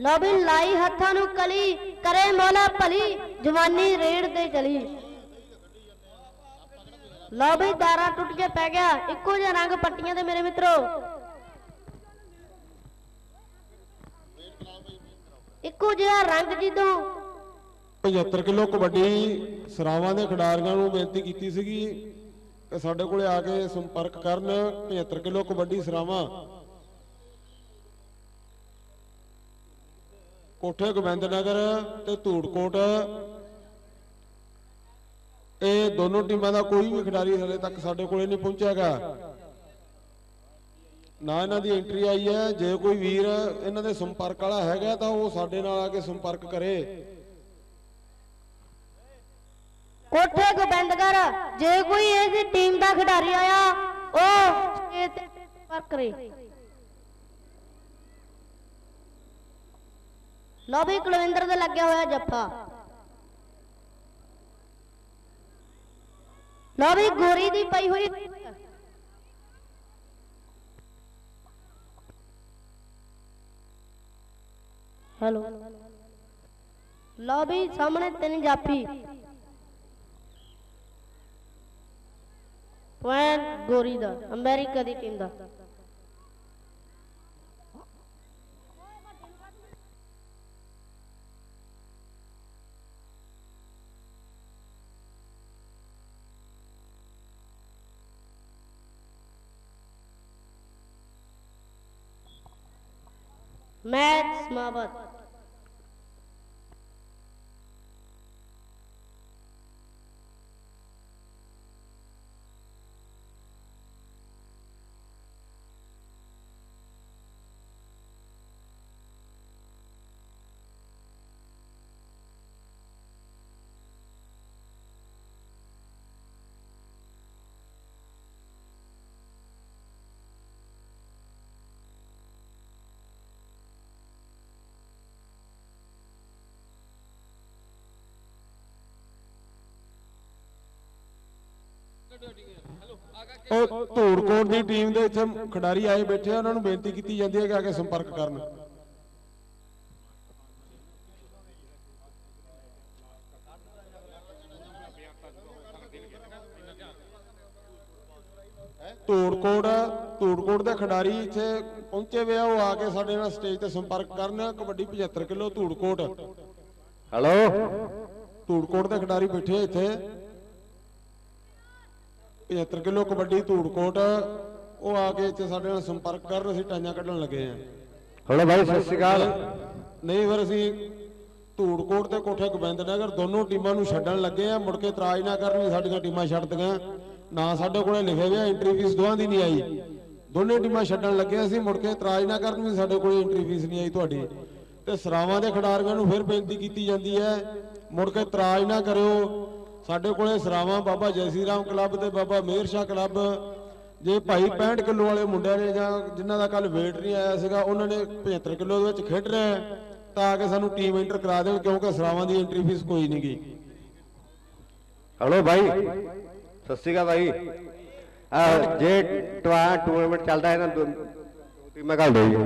[SPEAKER 1] ਲਓ ਲਾਈ ਹੱਥਾਂ ਨੂੰ ਕਲੀ, ਕਰੇ ਮੌਲਾ ਭਲੀ, ਜਵਾਨੀ ਰੇੜ ਤੇ ਚਲੀ। ਲਓ ਦਾਰਾ ਟੁੱਟ ਕੇ ਪੈ ਗਿਆ, ਇੱਕੋ ਜਿਹਾ ਰੰਗ ਪੱਟੀਆਂ ਦੇ ਮੇਰੇ ਮਿੱਤਰੋ। ਇੱਕੋ ਜਿਹਾ ਰੰਗ ਜਿੱਦੋਂ
[SPEAKER 2] 75 ਕਿਲੋ ਕਬੱਡੀ ਸਰਾਵਾਂ ਦੇ ਖਿਡਾਰੀਆਂ ਨੂੰ ਬੇਨਤੀ ਕੀਤੀ ਸੀਗੀ ਕਿ ਸਾਡੇ ਕੋਲੇ ਆ ਕੇ ਸੰਪਰਕ ਕਰਨ 75 ਕਿਲੋ ਕਬੱਡੀ ਸਰਾਵਾਂ। ਕੋਠੇ ਗੋਬਿੰਦ ਨਗਰ ਤੇ ਧੂੜਕੋਟ। ਇਹ ਦੋਨੋਂ ਟੀਮਾਂ ਦਾ ਕੋਈ ਵੀ ਖਿਡਾਰੀ ਹਲੇ ਤੱਕ ਸਾਡੇ ਕੋਲੇ ਨਹੀਂ ਪਹੁੰਚਿਆਗਾ ਨਾ ਇਹਨਾਂ ਦੀ ਐਂਟਰੀ ਆਈ ਹੈ। ਜੇ ਕੋਈ ਵੀਰ ਇਹਨਾਂ ਦੇ ਸੰਪਰਕ ਵਾਲਾ ਹੈਗਾ ਤਾਂ ਉਹ ਸਾਡੇ ਨਾਲ ਆ ਕੇ ਸੰਪਰਕ ਕਰੇ।
[SPEAKER 1] ਕੋਠੇ ਗੋਬਿੰਦਗੜ ਜੇ ਕੋਈ ਇਸ ਟੀਮ ਦਾ ਖਿਡਾਰੀ ਆਇਆ, ਉਹ ਸਟੇਜ ਤੇ ਸੰਪਰਕ ਕਰੇ। ਲਓ ਵੀ ਕੁਲਵਿੰਦਰ ਦੇ ਲੱਗਿਆ ਹੋਇਆ ਜੱਫਾ। ਲਓ ਵੀ ਗੋਰੀ ਦੀ ਪਈ ਹੋਈ ਹੈਲੋ। ਲਓ ਵੀ ਸਾਹਮਣੇ ਤਿੰਨ ਜਾਫੀ। ਪੁਆਇੰਟ ਗੋਰੀ ਦਾ, ਅਮਰੀਕਾ ਦੀ ਟੀਮ ਦਾ। ਮੈਚ ਸਮਾਪਤ
[SPEAKER 2] ਉਹ ਧੂੜਕੋਟ ਦੀ ਟੀਮ ਦੇ ਇੱਥੇ ਖਿਡਾਰੀ ਆਏ ਬੈਠੇ ਆ ਉਹਨਾਂ ਨੂੰ ਬੇਨਤੀ ਕੀਤੀ ਜਾਂਦੀ ਹੈ ਕਿ ਆ ਕੇ ਸੰਪਰਕ ਕਰਨ। ਧੂੜਕੋਟ ਧੂੜਕੋਟ ਦੇ ਖਿਡਾਰੀ ਇੱਥੇ ਪਹੁੰਚੇ ਹੋਏ ਆ ਉਹ ਆ ਕੇ ਸਾਡੇ ਨਾਲ ਸਟੇਜ ਤੇ ਸੰਪਰਕ ਕਰਨ ਕਬੱਡੀ 75 ਕਿਲੋ ਧੂੜਕੋਟ
[SPEAKER 4] ਹੈਲੋ
[SPEAKER 2] ਧੂੜਕੋਟ ਦੇ ਖਿਡਾਰੀ ਬੈਠੇ ਇੱਥੇ। 75 ਕਿਲੋ ਕਬੱਡੀ ਧੂੜਕੋਟ ਉਹ ਆ ਕੇ ਇੱਥੇ ਸਾਡੇ ਨਾਲ ਸੰਪਰਕ ਕਰਨ ਅਸੀਂ ਟਾਈਆਂ ਕੱਢਣ ਲੱਗੇ ਆ
[SPEAKER 4] ਹੈਲੋ ਭਾਈ ਸਤਿ ਸ਼੍ਰੀ ਅਕਾਲ।
[SPEAKER 2] ਨਹੀਂ ਫਿਰ ਅਸੀਂ ਧੂੜਕੋਟ ਤੇ ਕੋਠੇ ਗੋਬਿੰਦ ਨਗਰ ਦੋਨੋਂ ਟੀਮਾਂ ਨੂੰ ਛੱਡਣ ਲੱਗੇ ਆ ਮੁੜ ਕੇ ਇਤਰਾਜ਼ ਨਾ ਕਰਨ ਵੀ ਸਾਡੀਆਂ ਟੀਮਾਂ ਛੱਡਦੀਆਂ ਨਾ ਸਾਡੇ ਕੋਲੇ ਲਿਖਿਆ ਹੋਇਆ ਐਂਟਰੀ ਫੀਸ ਦੋਹਾਂ ਦੀ ਨਹੀਂ ਆਈ। ਦੋਨੇ ਟੀਮਾਂ ਛੱਡਣ ਲੱਗੇ ਅਸੀਂ ਮੁੜ ਕੇ ਇਤਰਾਜ਼ ਨਾ ਕਰਨ ਵੀ ਸਾਡੇ ਕੋਲੇ ਐਂਟਰੀ ਫੀਸ ਨਹੀਂ ਆਈ ਤੁਹਾਡੀ। ਤੇ ਸਰਾਵਾਂ ਦੇ ਖਿਡਾਰੀਆਂ ਨੂੰ ਫਿਰ ਬੇਨਤੀ ਕੀਤੀ ਜਾਂਦੀ ਹੈ ਮੁੜ ਕੇ ਇਤਰਾਜ਼ ਨਾ ਕਰਿਓ। ਸਾਡੇ ਕੋਲੇ ਸਰਾਵਾਂ ਬਾਬਾ ਜੈਸੀ ਰਾਮ ਕਲੱਬ ਤੇ ਬਾਬਾ ਮੇਹਰ ਸ਼ਾਹ ਕਲੱਬ। ਜੇ ਭਾਈ 65 ਕਿਲੋ ਵਾਲੇ ਮੁੰਡਿਆਂ ਨੇ ਜਾਂ ਜਿਨ੍ਹਾਂ ਦਾ ਕੱਲ weight ਨਹੀਂ ਆਇਆ ਸੀਗਾ, ਉਹਨਾਂ ਨੇ 75 ਕਿਲੋ ਦੇ ਵਿੱਚ ਖੇਡ ਰਹੇ ਤਾਂ ਕਿ ਸਾਨੂੰ ਟੀਮ ਐਂਟਰ ਕਰਾ ਦੇਣ, ਕਿਉਂਕਿ ਸਰਾਵਾਂ ਦੀ ਐਂਟਰੀ ਫੀਸ ਕੋਈ ਨਹੀਂ ਗੀ।
[SPEAKER 4] ਹੈਲੋ ਭਾਈ। ਸਤਿ ਸ਼੍ਰੀ ਅਕਾਲ ਭਾਈ। ਜੇ ਟੂਰਨਾਮੈਂਟ ਚੱਲਦਾ ਹੈ ਨਾ ਟੀਮਾਂ ਘੱਲ ਦੋ ਜੀ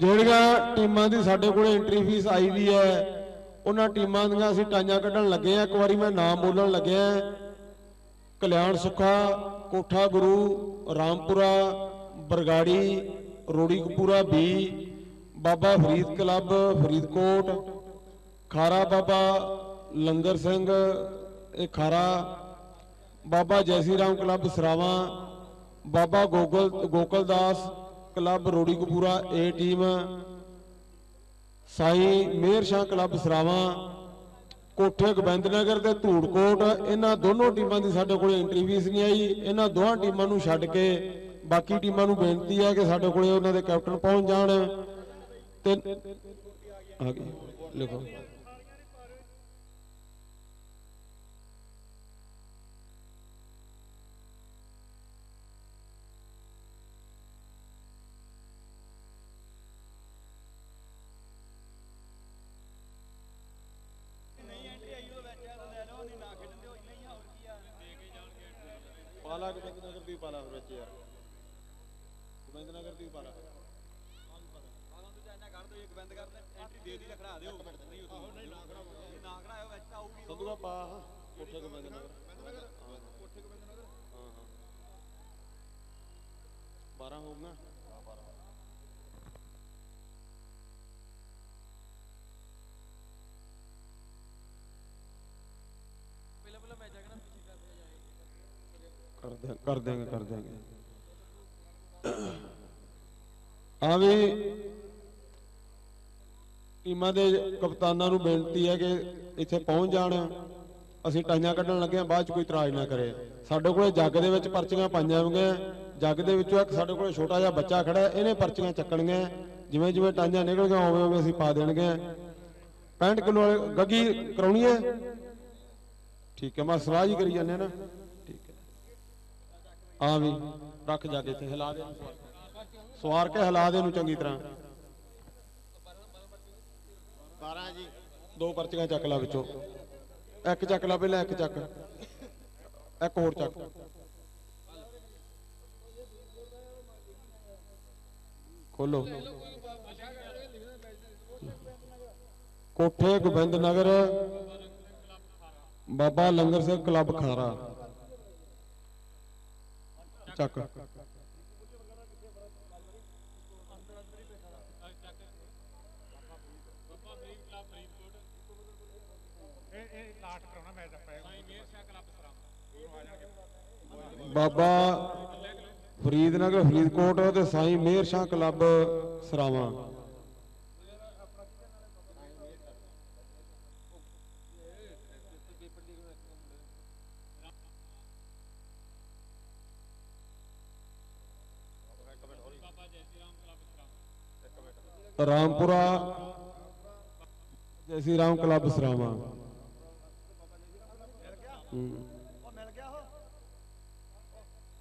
[SPEAKER 2] ਜਿਹੜੀਆਂ ਟੀਮਾਂ ਦੀ ਸਾਡੇ ਕੋਲੇ ਐਂਟਰੀ ਫੀਸ ਆਈ ਵੀ ਹੈ, ਉਹਨਾਂ ਟੀਮਾਂ ਦੀਆਂ ਅਸੀਂ ਟਾਈਆਂ ਕੱਢਣ ਲੱਗੇ ਆ ਇੱਕ ਵਾਰੀ ਮੈਂ ਨਾਮ ਬੋਲਣ ਲੱਗਿਆ ਕਲਿਆਣ ਸੁੱਖਾ, ਕੋਠਾ ਗੁਰੂ, ਰਾਮਪੁਰਾ, ਬਰਗਾੜੀ ਰੋੜੀ ਕਪੂਰਾ ਬੀ ਬਾਬਾ ਫਰੀਦ ਕਲੱਬ, ਫਰੀਦਕੋਟ, ਖਾਰਾ ਬਾਬਾ, ਲੰਗਰ ਸਿੰਘ, ਇਹ Khara, Baba Jaisi Ram club Sarawan, Baba goggle Gokaldas club Rori Kapura ਏ ਟੀਮ ਸਾਈ ਮੇਰ ਸ਼ਾਹ ਕਲੱਬ ਸਰਾਵਾਂ, ਕੋਠੇ ਗੋਬਿੰਦ ਨਗਰ ਤੇ ਧੂੜਕੋਟ, ਇਹਨਾਂ ਦੋਨੋਂ ਟੀਮਾਂ ਦੀ ਸਾਡੇ ਕੋਲੇ ਐਂਟਰੀ ਫੀਸ ਨਹੀਂ ਆਈ। ਇਹਨਾਂ ਦੋਹਾਂ ਟੀਮਾਂ ਨੂੰ ਛੱਡ ਕੇ ਬਾਕੀ ਟੀਮਾਂ ਨੂੰ ਬੇਨਤੀ ਹੈ ਕਿ ਸਾਡੇ ਕੋਲੇ ਉਹਨਾਂ ਦੇ ਕੈਪਟਨ ਪਹੁੰਚ ਜਾਣ। ਤੇ ਆ ਗਈ। ਲਿਖੋ। 12 ਹੋਊਗਾ। ਕਰ ਦਿਆਂ ਕਰ ਦਿਆਂਗੇ ਕਰ ਦਿਆਂਗੇ। ਆ ਵੀ ਟੀਮਾਂ ਦੇ ਕਪਤਾਨਾਂ ਨੂੰ ਬੇਨਤੀ ਹੈ ਕਿ ਇੱਥੇ ਪਹੁੰਚ ਜਾਣ। ਅਸੀਂ ਟਾਈਆਂ ਕੱਢਣ ਲੱਗੇ ਹਾਂ, ਬਾਅਦ ਚ ਕੋਈ ਇਤਰਾਜ਼ ਨਾ ਕਰੇ। ਸਾਡੇ ਕੋਲੇ ਜੱਗ ਦੇ ਵਿੱਚ ਪਰਚੀਆਂ ਪਾਈਆਂ ਹੋਈਆਂ ਜੱਗ ਦੇ ਵਿੱਚੋਂ ਇੱਕ ਸਾਡੇ ਕੋਲੇ ਛੋਟਾ ਜਿਹਾ ਬੱਚਾ ਖੜਾ ਇਹਨੇ ਪਰਚੀਆਂ ਚੱਕਣਗੇ ਜਿਵੇਂ ਜਿਵੇਂ ਟਾਈਆਂ ਨਿਕਲ ਗਈਆਂ ਉਵੇਂ ਉਵੇਂ ਅਸੀਂ ਪਾ ਦੇਣਗੇ 65 ਕਿਲੋ ਵਾਲੇ ਗੱਗੀ ਕਰਾਉਣੀ ਹੈ। ਠੀਕ ਹੈ, ਮੈਂ ਸਲਾਹ ਹੀ ਕਰੀ ਜਾਂਦੇ ਨਾ। ਠੀਕ ਹੈ। ਆ ਵੀ, ਰੱਖ ਜਾ ਕੇ ਇੱਥੇ, ਹਿਲਾ ਦੇ ਸਵਾਰ ਕੇ। ਹਿਲਾ ਦੇ ਇਹਨੂੰ ਚੰਗੀ ਤਰ੍ਹਾਂ। 12 ਜੀ। ਦੋ ਪਰਚੀਆਂ ਚੱਕ ਲਾ ਵਿੱਚੋਂ। ਇੱਕ ਚੱਕ ਲਾ ਪਹਿਲਾਂ ਇੱਕ ਚੱਕ ਇੱਕ ਹੋਰ ਚੱਕ ਖੋਲੋ ਕੋਠੇ ਗੋਬਿੰਦ ਨਗਰ ਬਾਬਾ ਲੰਗਰ ਸਿੰਘ ਕਲੱਬ ਖਾਰਾ ਚੱਕ ਬਾਬਾ ਫਰੀਦਨਗਰ ਫਰੀਦਕੋਟ ਤੇ ਸਾਈ ਮੇਹਰ ਸ਼ਾਹ ਕਲੱਬ ਸਰਾਵਾਂ। ਰਾਮਪੁਰਾ ਜੈਸੀ ਰਾਮ ਕਲੱਬ ਸਰਾਵਾਂ। ਹੂੰ।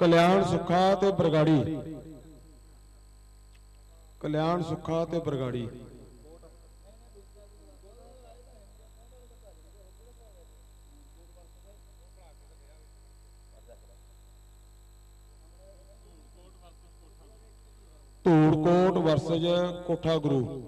[SPEAKER 2] ਕਲਿਆਣ ਸੁੱਖਾ ਤੇ ਬਰਗਾੜੀ ਕਲਿਆਣ ਸੁੱਖਾ ਤੇ ਬਰਗਾੜੀ ਧੂੜਕੋਟ ਵਰਸਜ ਕੋਠਾ ਗੁਰੂ।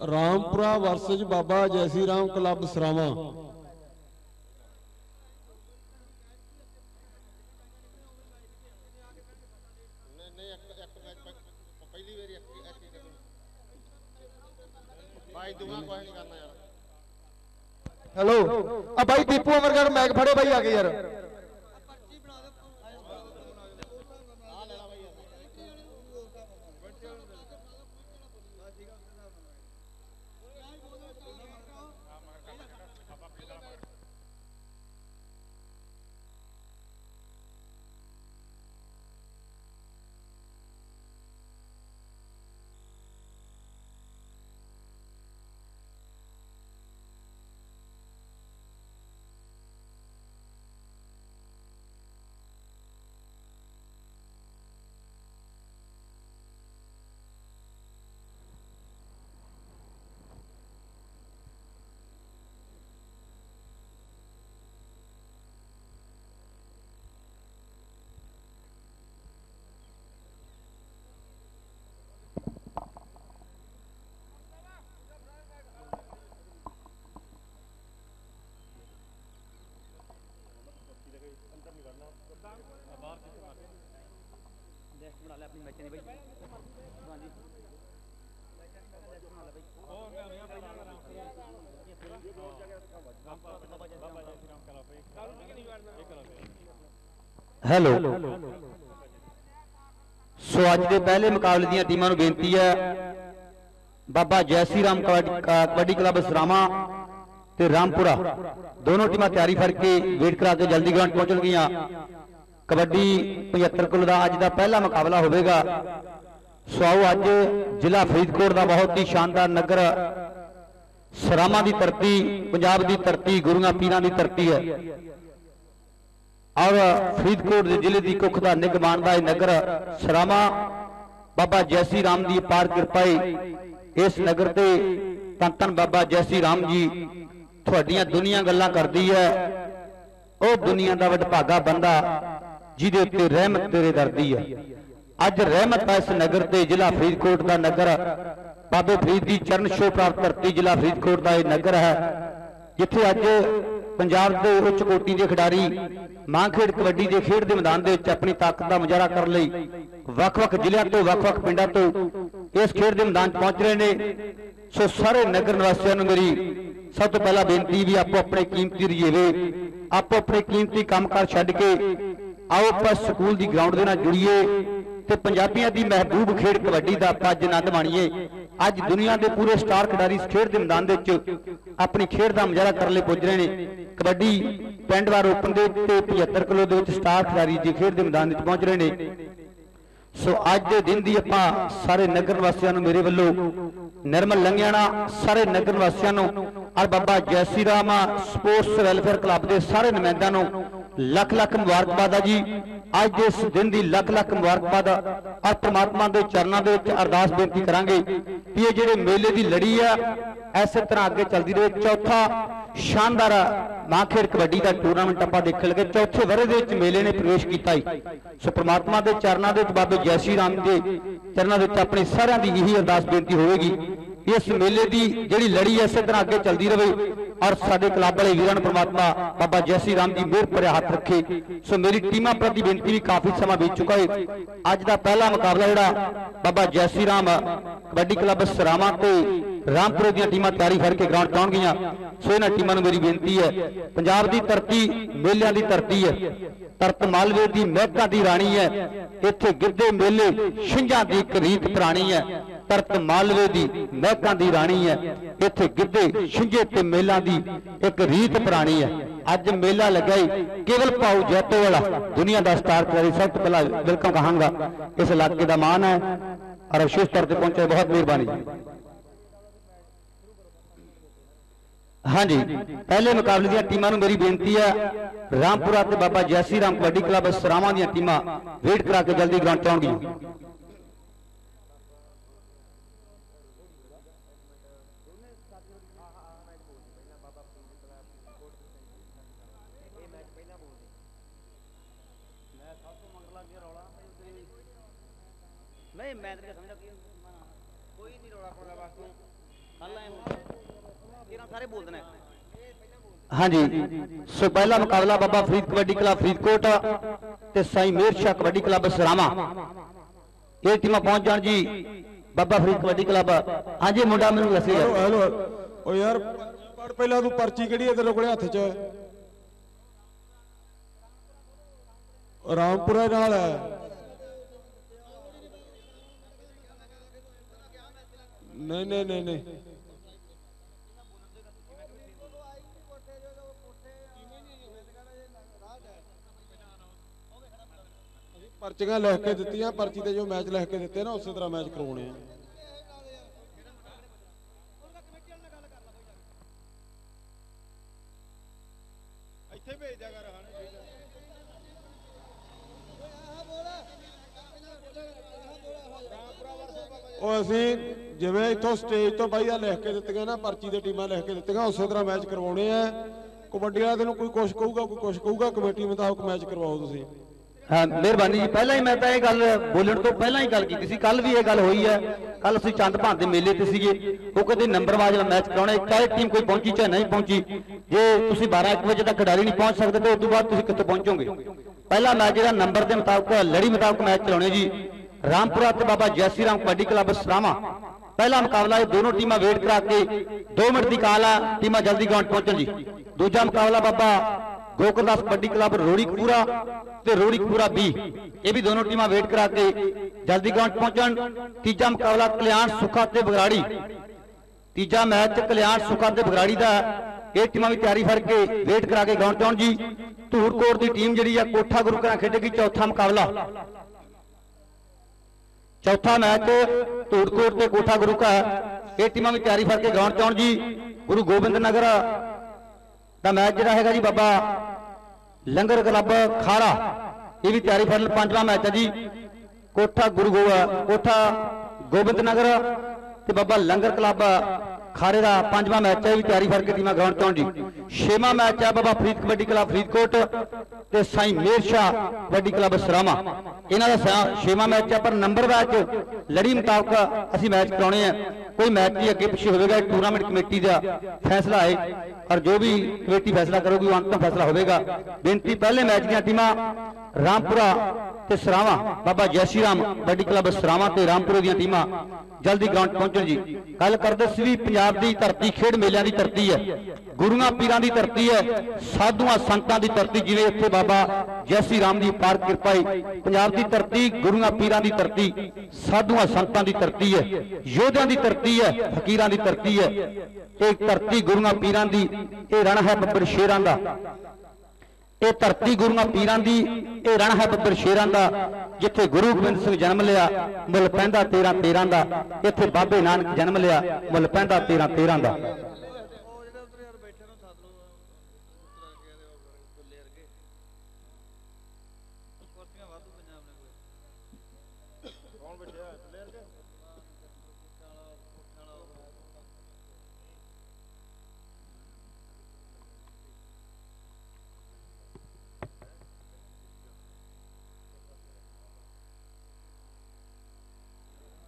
[SPEAKER 2] ਰਾਮਪੁਰਾ ਵਰਸਜ ਬਾਬਾ ਜੈਸੀ ਰਾਮ ਕਲੱਬ ਸਰਾਵਾ।
[SPEAKER 8] ਹੈਲੋ ਆ ਬਾਈ ਦੀਪੂ ਅਮਰਗੜ ਮੈਗ ਫੜੇ ਬਾਈ ਆ ਗਏ ਯਾਰ।
[SPEAKER 9] ਹੈਲੋ। ਸੋ ਅੱਜ ਦੇ ਪਹਿਲੇ ਮੁਕਾਬਲੇ ਦੀਆਂ ਟੀਮਾਂ ਨੂੰ ਬੇਨਤੀ ਹੈ ਬਾਬਾ ਜੈ ਸ਼੍ਰੀ ਰਾਮ ਕਬੱਡੀ ਕ- ਕਲੱਬ ਸਰਾਮਾ ਤੇ ਰਾਮਪੁਰਾ। ਦੋਨੋਂ ਟੀਮਾਂ ਤਿਆਰੀ ਕਰਕੇ ਵੇਟ ਕਰਾ ਕੇ ਜਲਦੀ ਗਰਾਊਂਡ ਪਹੁੰਚਣਗੀਆਂ। ਕਬੱਡੀ 75 ਕਿਲੋ ਦਾ ਅੱਜ ਦਾ ਪਹਿਲਾ ਮੁਕਾਬਲਾ ਹੋਵੇਗਾ। ਸੋ ਆਓ ਅੱਜ ਜ਼ਿਲ੍ਹਾ ਫਰੀਦਕੋਟ ਦਾ ਬਹੁਤ ਹੀ ਸ਼ਾਨਦਾਰ ਨਗਰ ਸਰਾਮਾ ਦੀ ਧਰਤੀ, ਪੰਜਾਬ ਦੀ ਧਰਤੀ, ਗੁਰੂਆਂ ਪੀਰਾਂ ਦੀ ਧਰਤੀ ਹੈ। ਔਰ ਫਰੀਦਕੋਟ ਦੇ ਜ਼ਿਲ੍ਹੇ ਦੀ ਕੁੱਖ ਦਾ ਨਿਗਮਾਨ ਦਾ ਇਹ ਨਗਰ ਸਰਾਮਾ। ਬਾਬਾ ਜੈਸੀ ਰਾਮ ਦੀ ਅਪਾਰ ਕਿਰਪਾ ਹੈ ਇਸ ਨਗਰ ਤੇ ਧੰਨ ਬਾਬਾ ਜੈਸੀ ਰਾਮ ਜੀ ਤੁਹਾਡੀਆਂ ਦੁਨੀਆ ਗੱਲਾਂ ਕਰਦੀ ਹੈ। ਉਹ ਦੁਨੀਆ ਦਾ ਵਡਭਾਗਾ ਬੰਦਾ ਜਿਹਦੇ ਉੱਤੇ ਰਹਿਮਤ ਤੇਰੇ ਦਰਦੀ ਹੈ ਅੱਜ ਰਹਿਮਤ ਹੈ ਇਸ ਨਗਰ ਤੇ ਜ਼ਿਲ੍ਹਾ ਫਰੀਦਕੋਟ ਦਾ ਨਗਰ ਬਾਬੇ ਫਰੀਦ ਦੀ ਚਰਨ ਛੋਹ ਪ੍ਰਾਪਤ ਧਰਤੀ ਜ਼ਿਲ੍ਹਾ ਫਰੀਦਕੋਟ ਦਾ ਇਹ ਨਗਰ ਹੈ। ਜਿੱਥੇ ਅੱਜ ਪੰਜਾਬ ਦੇ ਉੱਚ ਕੋਟੀ ਦੇ ਖਿਡਾਰੀ ਮਾਂ ਖੇਡ ਕਬੱਡੀ ਦੇ ਖੇਡ ਦੇ ਮੈਦਾਨ ਦੇ ਵਿੱਚ ਆਪਣੀ ਤਾਕਤ ਦਾ ਮੁਜ਼ਾਹਰਾ ਕਰਨ ਲਈ ਵੱਖ-ਵੱਖ ਜ਼ਿਲ੍ਹਿਆਂ ਤੋਂ, ਵੱਖ-ਵੱਖ ਪਿੰਡਾਂ ਤੋਂ ਇਸ ਖੇਡ ਦੇ ਮੈਦਾਨ 'ਚ ਪਹੁੰਚ ਰਹੇ ਨੇ। ਸੋ ਸਾਰੇ ਨਗਰ ਨਿਵਾਸੀਆਂ ਨੂੰ ਮੇਰੀ ਸਭ ਤੋਂ ਪਹਿਲਾਂ ਬੇਨਤੀ ਵੀ ਆਪੋ ਆਪਣੇ ਕੀਮਤੀ ਰਜੇਵੇ ਆਪੋ ਆਪਣੇ ਕੀਮਤੀ ਕੰਮਕਾਰ ਛੱਡ ਕੇ ਆਓ ਆਪਾਂ ਸਕੂਲ ਦੀ ਗਰਾਊਂਡ ਦੇ ਨਾਲ ਜੁੜੀਏ ਤੇ ਪੰਜਾਬੀਆਂ ਦੀ ਮਹਿਬੂਬ ਖੇਡ ਕਬੱਡੀ ਦਾ ਆਪਾਂ ਅੱਜ ਆਨੰਦ ਮਾਣੀਏ। ਅੱਜ ਦੁਨੀਆ ਦੇ ਪੂਰੇ ਸਟਾਰ ਖਿਡਾਰੀ ਇਸ ਖੇਡ ਦੇ ਮੈਦਾਨ ਦੇ ਵਿੱਚ ਆਪਣੀ ਖੇਡ ਦਾ ਮੁਜ਼ਾਹਰਾ ਕਰਨ ਲਈ ਪੁੱਜ ਰਹੇ ਨੇ। ਕਬੱਡੀ ਪਿੰਡ ਓਪਨ ਦੇ ਉੱਤੇ 75 ਕਿਲੋ ਦੇ ਵਿੱਚ ਸਟਾਰ ਖਿਡਾਰੀ ਜੀ ਖੇਡ ਦੇ ਮੈਦਾਨ ਵਿੱਚ ਪਹੁੰਚ ਰਹੇ ਨੇ। ਸੋ ਅੱਜ ਦੇ ਦਿਨ ਦੀ ਆਪਾਂ ਸਾਰੇ ਨਗਰ ਵਾਸੀਆਂ ਨੂੰ ਮੇਰੇ ਵੱਲੋਂ ਨਿਰਮਲ ਲੰਘਿਆਣਾ, ਸਾਰੇ ਨਗਰ ਵਾਸੀਆਂ ਨੂੰ ਔਰ ਬਾਬਾ ਜੈਸੀ ਰਾਮਾ ਸਪੋਰਟਸ ਵੈਲਫੇਅਰ ਕਲੱਬ ਦੇ ਸਾਰੇ ਨੁਮਾਇੰਦਿਆਂ ਨੂੰ ਲੱਖ ਲੱਖ ਮੁਬਾਰਕਬਾਦ ਆ ਜੀ। ਅੱਜ ਦੇ ਇਸ ਦਿਨ ਦੀ ਲੱਖ ਲੱਖ ਮੁਬਾਰਕਬਾਦ ਔਰ ਪ੍ਰਮਾਤਮਾ ਦੇ ਚਰਨਾਂ ਦੇ ਵਿੱਚ ਅਰਦਾਸ ਬੇਨਤੀ ਕਰਾਂਗੇ ਕਿ ਇਹ ਜਿਹੜੇ ਮੇਲੇ ਦੀ ਲੜੀ ਆ, ਐਸੇ ਤਰ੍ਹਾਂ ਅੱਗੇ ਚੱਲਦੀ ਰਹੇ। ਚੌਥਾ ਸ਼ਾਨਦਾਰ ਮਾਂ ਖੇਡ ਕਬੱਡੀ ਦਾ ਟੂਰਨਾਮੈਂਟ ਆਪਾਂ ਦੇਖਣ ਲੱਗੇ। ਚੌਥੇ ਵਰੇ ਦੇ ਵਿੱਚ ਮੇਲੇ ਨੇ ਪ੍ਰਵੇਸ਼ ਕੀਤਾ ਹੀ ਸੋ ਪ੍ਰਮਾਤਮਾ ਦੇ ਚਰਨਾਂ ਦੇ ਵਿੱਚ ਬਾਬੇ ਜੈ ਸ਼੍ਰੀ ਰਾਮ ਦੇ ਚਰਨਾਂ ਦੇ ਵਿੱਚ ਆਪਣੇ ਸਾਰਿਆਂ ਦੀ ਇਹੀ ਅਰਦਾਸ ਬੇਨਤੀ ਹੋਵੇਗੀ ਇਸ ਮੇਲੇ ਦੀ ਜਿਹੜੀ ਲੜੀ ਐ ਇਸੇ ਤਰ੍ਹਾਂ ਅੱਗੇ ਚੱਲਦੀ ਰਹੇ ਔਰ ਸਾਡੇ ਕਲੱਬ ਵਾਲੇ ਵੀਰਾਂ ਨੂੰ ਪ੍ਰਮਾਤਮਾ ਬਾਬਾ ਜੈਸੀ ਰਾਮ ਜੀ ਮਿਹਰ ਭਰਿਆ ਹੱਥ ਰੱਖੇ। ਸੋ ਮੇਰੀ ਟੀਮਾਂ ਪ੍ਰਤੀ ਬੇਨਤੀ ਵੀ ਕਾਫੀ ਸਮਾਂ ਬੀਤ ਚੁੱਕਾ ਹੈ ਅੱਜ ਦਾ ਪਹਿਲਾ ਮੁਕਾਬਲਾ ਜਿਹੜਾ ਬਾਬਾ ਜੈਸੀ ਰਾਮ ਕਬੱਡੀ ਕਲੱਬ ਸਰਾਵਾਂ ਤੇ ਰਾਮਪੁਰੇ ਦੀਆਂ ਟੀਮਾਂ ਤਿਆਰੀ ਕਰਕੇ ਗਰਾਊਂਡ ਪਹੁੰਚਣਗੀਆਂ ਸੋ ਇਹਨਾਂ ਟੀਮਾਂ ਨੂੰ ਮੇਰੀ ਬੇਨਤੀ ਹੈ, ਪੰਜਾਬ ਦੀ ਧਰਤੀ ਮੇਲਿਆਂ ਦੀ ਧਰਤੀ ਹੈ। ਤਰਤ ਮਾਲਵੇ ਦੀ ਮਹਿਕਾਂ ਦੀ ਰਾਣੀ ਹੈ। ਇੱਥੇ ਗਿੱਧੇ ਮੇਲੇ, ਛਿੰਝਾਂ ਦੀ ਇੱਕ ਰੀਤ ਪੁਰਾਣੀ ਹੈ। ਤਰਤ ਮਾਲਵੇ ਦੀ ਮਹਿਕਾਂ ਦੀ ਰਾਣੀ ਹੈ। ਇੱਥੇ ਗਿੱਧੇ ਛਿੰਝੇ ਤੇ ਮੇਲਾਂ ਦੀ ਇੱਕ ਰੀਤ ਪੁਰਾਣੀ ਹੈ। ਅੱਜ ਮੇਲਾ ਲੱਗਾ ਹੀ ਕੇਵਲ ਪਾਉ ਜੈਤੋ ਵਾਲਾ ਦੁਨੀਆ ਦਾ ਸਟਾਰ ਖਿਡਾਰੀ ਸਭ ਤੋਂ ਪਹਿਲਾਂ ਵੈਲਕਮ ਕਹਾਂਗਾ। ਇਸ ਇਲਾਕੇ ਦਾ ਮਾਣ ਹੈ ਔਰ ਵਿਸ਼ੇਸ਼ ਤੌਰ ਤੇ ਪਹੁੰਚੇ ਬਹੁਤ ਮਿਹਰਬਾਨੀ। ਹਾਂਜੀ, ਪਹਿਲੇ ਮੁਕਾਬਲੇ ਦੀਆਂ ਟੀਮਾਂ ਨੂੰ ਮੇਰੀ ਬੇਨਤੀ ਹੈ, ਰਾਮਪੁਰਾ ਤੇ ਬਾਬਾ ਜੈਸੀ ਰਾਮ ਕਬੱਡੀ ਕਲੱਬ ਸਰਾਵਾਂ ਦੀਆਂ ਟੀਮਾਂ ਵੇਟ ਕਰਾ ਕੇ ਜਲਦੀ ਗਰਾਊਂਡ ਤੇ ਆਉਣਗੀਆਂ।
[SPEAKER 10] ਨਹੀਂ ਮੈਂ ਤਾਂ ਸਮਝਦਾ ਕੀ ਕੋਈ ਨਹੀਂ ਰੌਲਾ ਪਾਉਂਦਾ ਬਸ ਤੂੰ। ਕੱਲ ਐ ਤੇਰਾ ਸਾਰੇ ਬੋਲ ਦੇਣਾ
[SPEAKER 9] ਹਾਂਜੀ। ਸੋ ਪਹਿਲਾ ਮੁਕਾਬਲਾ ਬਾਬਾ ਫਰੀਦ ਕਬੱਡੀ ਕਲੱਬ ਫਰੀਦਕੋਟ ਤੇ ਸਾਈ ਮੇਰ ਸ਼ਾਹ ਕਬੱਡੀ ਕਲੱਬ ਸਰਾਵਾਂ। ਇਹ ਟੀਮਾਂ ਪਹੁੰਚ ਜਾਣ ਜੀ ਬਾਬਾ ਫਰੀਦ ਕਬੱਡੀ ਕਲੱਬ। ਹਾਂਜੀ ਮੁੰਡਾ ਮੈਨੂੰ ਦੱਸੇ
[SPEAKER 2] ਹੈਲੋ ਓ ਯਾਰ ਪੜ ਪਹਿਲਾਂ ਤੂੰ ਪਰਚੀ ਕਿਹੜੀ ਹੈ ਤੇਰੇ ਕੋਲੇ ਹੱਥ 'ਚ? ਰਾਮਪੁਰਾ ਨਾਲ ਹੈ ਨਹੀਂ ਨਹੀਂ ਨਹੀਂ ਨਹੀਂ। ਪਰਚੀਆਂ ਲਿਖ ਕੇ ਦਿੱਤੀਆਂ ਪਰਚੀ ਤੇ ਜੋ ਮੈਚ ਲਿਖ ਕੇ ਦਿੱਤੇ ਨਾ ਉਸੇ ਤਰ੍ਹਾਂ ਮੈਚ ਕਰਵਾਉਣੇ ਆ।
[SPEAKER 5] ਇੱਥੇ ਭੇਜ ਦਿਆ ਕਰ।
[SPEAKER 2] ਉਹ ਅਸੀਂ ਜਿਵੇਂ ਇੱਥੋਂ ਸਟੇਜ ਤੋਂ ਬਾਈ ਲਿਖ ਕੇ ਦਿੱਤੀਆਂ ਨਾ, ਪਰਚੀ ਦੇ ਟੀਮਾਂ ਲਿਖ ਕੇ ਦਿੱਤੀਆਂ, ਉਸੇ ਤਰ੍ਹਾਂ ਮੈਚ ਕਰਵਾਉਣੇ ਆ। ਕਬੱਡੀ ਵਾਲਾ ਤੈਨੂੰ ਕੋਈ ਕੁਛ ਕਹੂਗਾ, ਕੋਈ ਕੁਛ ਕਹੂਗਾ, ਕਮੇਟੀ ਮੁਤਾਬਕ ਮੈਚ ਕਰਵਾਓ ਤੁਸੀਂ।
[SPEAKER 9] ਹਾਂ, ਮਿਹਰਬਾਨੀ ਜੀ। ਪਹਿਲਾਂ ਹੀ ਮੈਂ ਤਾਂ ਇਹ ਗੱਲ ਬੋਲਣ ਤੋਂ ਪਹਿਲਾਂ ਹੀ ਗੱਲ ਕੀਤੀ ਸੀ। ਕੱਲ ਵੀ ਇਹ ਗੱਲ ਹੋਈ ਹੈ। ਕੱਲ ਅਸੀਂ ਚੰਦ ਭਾਂ ਦੇ ਮੇਲੇ ਤੇ ਸੀਗੇ। ਉਹ ਕਹਿੰਦੇ ਨੰਬਰਵਾਜ ਵਾਲਾ ਮੈਚ ਕਰਾਉਣੇ। ਚਾਹੇ ਟੀਮ ਕੋਈ ਪਹੁੰਚੀ ਚਾਹੇ ਨਹੀਂ ਪਹੁੰਚੀ। ਜੇ ਤੁਸੀਂ 12 1 ਵਜੇ ਤੱਕ ਖਿਡਾਰੀ ਨਹੀਂ ਪਹੁੰਚ ਸਕਦੇ, ਤੇ ਉਸ ਤੋਂ ਬਾਅਦ ਤੁਸੀਂ ਕਿੱਥੇ ਪਹੁੰਚੋਗੇ? ਪਹਿਲਾ ਮੈਚ ਜਿਹੜਾ ਨੰਬਰ ਦੇ ਮੁਤਾਬਕ ਲੜੀ ਮੁਤਾਬਕ ਮੈਚ ਚਲਾਉਣੇ ਜੀ। ਰਾਮਪੁਰਾ ਤੇ ਬਾਬਾ ਜੈਸੀ ਰਾਮ ਕਬੱਡੀ ਕਲੱਬ ਸਰਾਵਾ। ਪਹਿਲਾ ਮੁਕਾਬਲਾ ਇਹ ਦੋਨੋਂ ਟੀਮਾਂ ਵੇਟ ਕਰਾ ਕੇ 2 ਮਿੰਟ ਦੀ ਕਾਲ ਆ, ਟੀਮਾਂ ਜਲਦੀ ਗਰਾਊਂਡ ਪਹੁੰਚਣ ਜੀ। ਦੂਜਾ ਮੁਕਾਬਲਾ ਬਾਬਾ ਗੋਕਰਦਾਸ ਕਬੱਡੀ ਕਲੱਬ ਰੋੜੀਕਪੂਰਾ ਤੇ ਰੋੜੀਕਪੂਰਾ ਬੀ। ਇਹ ਵੀ ਦੋਨੋਂ ਟੀਮਾਂ ਵੇਟ ਕਰਾ ਕੇ ਜਲਦੀ ਗਰਾਊਂਡ ਪਹੁੰਚਣ। ਤੀਜਾ ਮੁਕਾਬਲਾ ਕਲਿਆਣ ਸੁਖਾ ਤੇ ਬਗਰਾੜੀ। ਤੀਜਾ ਮੈਚ ਕਲਿਆਣ ਸੁਖਾ ਤੇ ਬਗਰਾੜੀ ਦਾ। ਇਹ ਟੀਮਾਂ ਵੀ ਤਿਆਰੀ ਫੜ ਕੇ ਵੇਟ ਕਰਾ ਕੇ ਗਰਾਊਂਡ 'ਚ ਆਉਣ ਜੀ। ਧੂੜਕੋਟ ਦੀ ਟੀਮ ਜਿਹੜੀ ਆ, ਕੋਠਾ ਗੁਰੂ ਘਰਾਂ ਖੇਡੇਗੀ, ਚੌਥਾ ਮੁਕਾਬਲਾ। ਚੌਥਾ ਮੈਚ ਧੂੜਕੋਟ ਤੇ ਕੋਠਾ ਗੁਰੂ ਕਾ ਇਹ ਟੀਮਾਂ ਵੀ ਤਿਆਰੀ ਕਰਕੇ ਗਰਾਊਂਡ 'ਚ ਆਉਣ ਜੀ। ਗੁਰੂ ਗੋਬਿੰਦ ਨਗਰ ਦਾ ਮੈਚ ਜਿਹੜਾ ਹੈਗਾ ਜੀ ਬਾਬਾ ਲੰਗਰ ਕਲੱਬ ਖਾੜਾ। ਇਹ ਵੀ ਤਿਆਰੀ ਫਾਈਨਲ ਪੰਜਵਾਂ ਮੈਚ ਹੈ ਜੀ। ਕੋਠਾ ਗੁਰੂ ਗੋਆ ਕੋਠਾ ਗੋਬਿੰਦ ਨਗਰ ਤੇ ਬਾਬਾ ਲੰਗਰ ਕਲੱਬ ਖਾਰੇ ਦਾ ਪੰਜਵਾਂ ਮੈਚ ਹੈ ਵੀ ਤਿਆਰੀ ਕਰਕੇ ਟੀਮਾਂ ਗਰਾਊਂਡ 'ਚ ਜੀ। ਛੇਵਾਂ ਮੈਚ ਹੈ ਬਾਬਾ ਫਰੀਦ ਕਬੱਡੀ ਕਲੱਬ ਫਰੀਦਕੋਟ ਤੇ ਸਾਈ ਮੇਰ ਸ਼ਾਹ ਕਬੱਡੀ ਕਲੱਬ ਸਰਾਮਾ। ਇਹਨਾਂ ਦਾ ਛੇਵਾਂ ਮੈਚ ਹੈ, ਪਰ ਨੰਬਰ ਮੈਚ ਲੜੀ ਮੁਤਾਬਕ ਅਸੀਂ ਮੈਚ ਕਰਾਉਣੇ ਆ। ਕੋਈ ਮੈਚ ਨਹੀਂ, ਅੱਗੇ ਪਿੱਛੇ ਹੋਵੇਗਾ ਟੂਰਨਾਮੈਂਟ ਕਮੇਟੀ ਦਾ ਫੈਸਲਾ ਹੈ। ਔਰ ਜੋ ਵੀ ਕਮੇਟੀ ਫੈਸਲਾ ਕਰੂਗੀ, ਉਹ ਅੰਤਮ ਫੈਸਲਾ ਹੋਵੇਗਾ। ਬੇਨਤੀ, ਪਹਿਲੇ ਮੈਚ ਦੀਆਂ ਟੀਮਾਂ ਰਾਮਪੁਰਾ ਤੇ ਸਰਾਵਾ। ਬਾਬਾ ਜੈਸੀ ਰਾਮ ਕਬੱਡੀ ਕਲੱਬ ਸਰਾਵਾ ਤੇ ਰਾਮਪੁਰੇ ਦੀਆਂ ਟੀਮਾਂ ਜਲਦੀ ਗਰਾਊਂਡ ਪਹੁੰਚਣ ਜੀ। ਗੱਲ ਕਰਦੇ ਸੀ ਵੀ ਪੰਜਾਬ ਦੀ ਧਰਤੀ ਖੇਡ ਮੇਲਿਆਂ ਦੀ ਧਰਤੀ ਹੈ, ਗੁਰੂਆਂ ਪੀਰਾਂ ਦੀ ਧਰਤੀ ਹੈ, ਸਾਧੂਆਂ ਸੰਤਾਂ ਦੀ ਧਰਤੀ, ਜਿਵੇਂ ਇੱਥੇ ਬਾਬਾ ਜੈਸੀ ਰਾਮ ਦੀ ਪਾਰ ਕਿਰਪਾ ਹੈ। ਪੰਜਾਬ ਦੀ ਧਰਤੀ, ਗੁਰੂਆਂ ਪੀਰਾਂ ਦੀ ਧਰਤੀ, ਸਾਧੂਆਂ ਸੰਤਾਂ ਦੀ ਧਰਤੀ ਹੈ, ਯੋਧਿਆਂ ਦੀ ਧਰਤੀ ਹੈ, ਫਕੀਰਾਂ ਦੀ ਧਰਤੀ ਹੈ। ਇਹ ਧਰਤੀ ਗੁਰੂਆਂ ਪੀਰਾਂ ਦੀ, ਇਹ ਰਣ ਹੈ ਬੱਬਰ ਸ਼ੇਰਾਂ ਦਾ। ਇਹ ਧਰਤੀ ਗੁਰੂਆਂ ਪੀਰਾਂ ਦੀ, ਇਹ ਰਣ ਹੈ ਬੱਬਰ ਸ਼ੇਰਾਂ ਦਾ, ਜਿੱਥੇ ਗੁਰੂ ਗੋਬਿੰਦ ਸਿੰਘ ਜਨਮ ਲਿਆ, ਮੁੱਲ ਪੈਂਦਾ 13 13 ਦਾ, ਇੱਥੇ ਬਾਬੇ ਨਾਨਕ ਜਨਮ ਲਿਆ, ਮੁੱਲ ਪੈਂਦਾ 13 13 ਦਾ।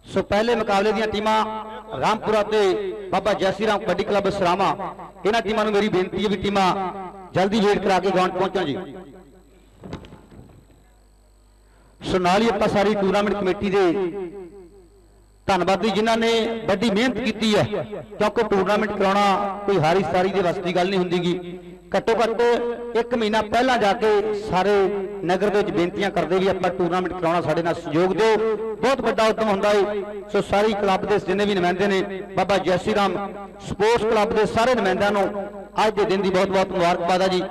[SPEAKER 9] ਸੋ ਪਹਿਲੇ ਮੁਕਾਬਲੇ ਦੀਆਂ ਟੀਮਾਂ ਰਾਮਪੁਰਾ ਤੇ ਬਾਬਾ ਜੈਸੀ ਰਾਮ ਕਬੱਡੀ ਕਲੱਬ ਸਰਾਮਾ ਇਹਨਾਂ ਟੀਮਾਂ ਨੂੰ ਮੇਰੀ ਬੇਨਤੀ ਹੈ ਵੀ ਟੀਮਾਂ ਜਲਦੀ ਵੇਟ ਕਰਾ ਕੇ ਗਰਾਊਂਡ ਪਹੁੰਚਣ ਜੀ। ਸੋ ਨਾਲ ਹੀ ਆਪਾਂ ਸਾਰੀ ਟੂਰਨਾਮੈਂਟ ਕਮੇਟੀ ਦੇ ਧੰਨਵਾਦੀ ਜਿਨ੍ਹਾਂ ਨੇ ਵੱਡੀ ਮਿਹਨਤ ਕੀਤੀ ਹੈ, ਕਿਉਂਕਿ ਟੂਰਨਾਮੈਂਟ ਕਰਾਉਣਾ ਕੋਈ ਹਾਰੀ ਸਾਰੀ ਦੇ ਵਸ ਗੱਲ ਨਹੀਂ ਹੁੰਦੀਗੀ। ਘੱਟੋ ਘੱਟ ਇੱਕ ਮਹੀਨਾ ਪਹਿਲਾਂ ਜਾ ਕੇ ਸਾਰੇ ਨਗਰ ਦੇ ਵਿੱਚ ਬੇਨਤੀਆਂ ਕਰਦੇ ਵੀ ਆਪਾਂ ਟੂਰਨਾਮੈਂਟ ਕਰਾਉਣਾ ਸਾਡੇ ਨਾਲ ਸਹਿਯੋਗ ਦਿਓ। ਬਹੁਤ ਵੱਡਾ ਉਦਮ ਹੁੰਦਾ ਹੈ ਸੋ ਸਾਰੀ ਕਲੱਬ ਦੇ ਜਿੰਨੇ ਵੀ ਨੁਮਾਇੰਦੇ ਨੇ, ਬਾਬਾ ਜੈਸੀ ਰਾਮ ਸਪੋਰਟਸ ਕਲੱਬ ਦੇ ਸਾਰੇ ਨੁਮਾਇੰਦਿਆਂ ਨੂੰ ਅੱਜ ਦੇ ਦਿਨ ਦੀ ਬਹੁਤ ਬਹੁਤ ਮੁਬਾਰਕਬਾਦ ਹੈ ਜੀ।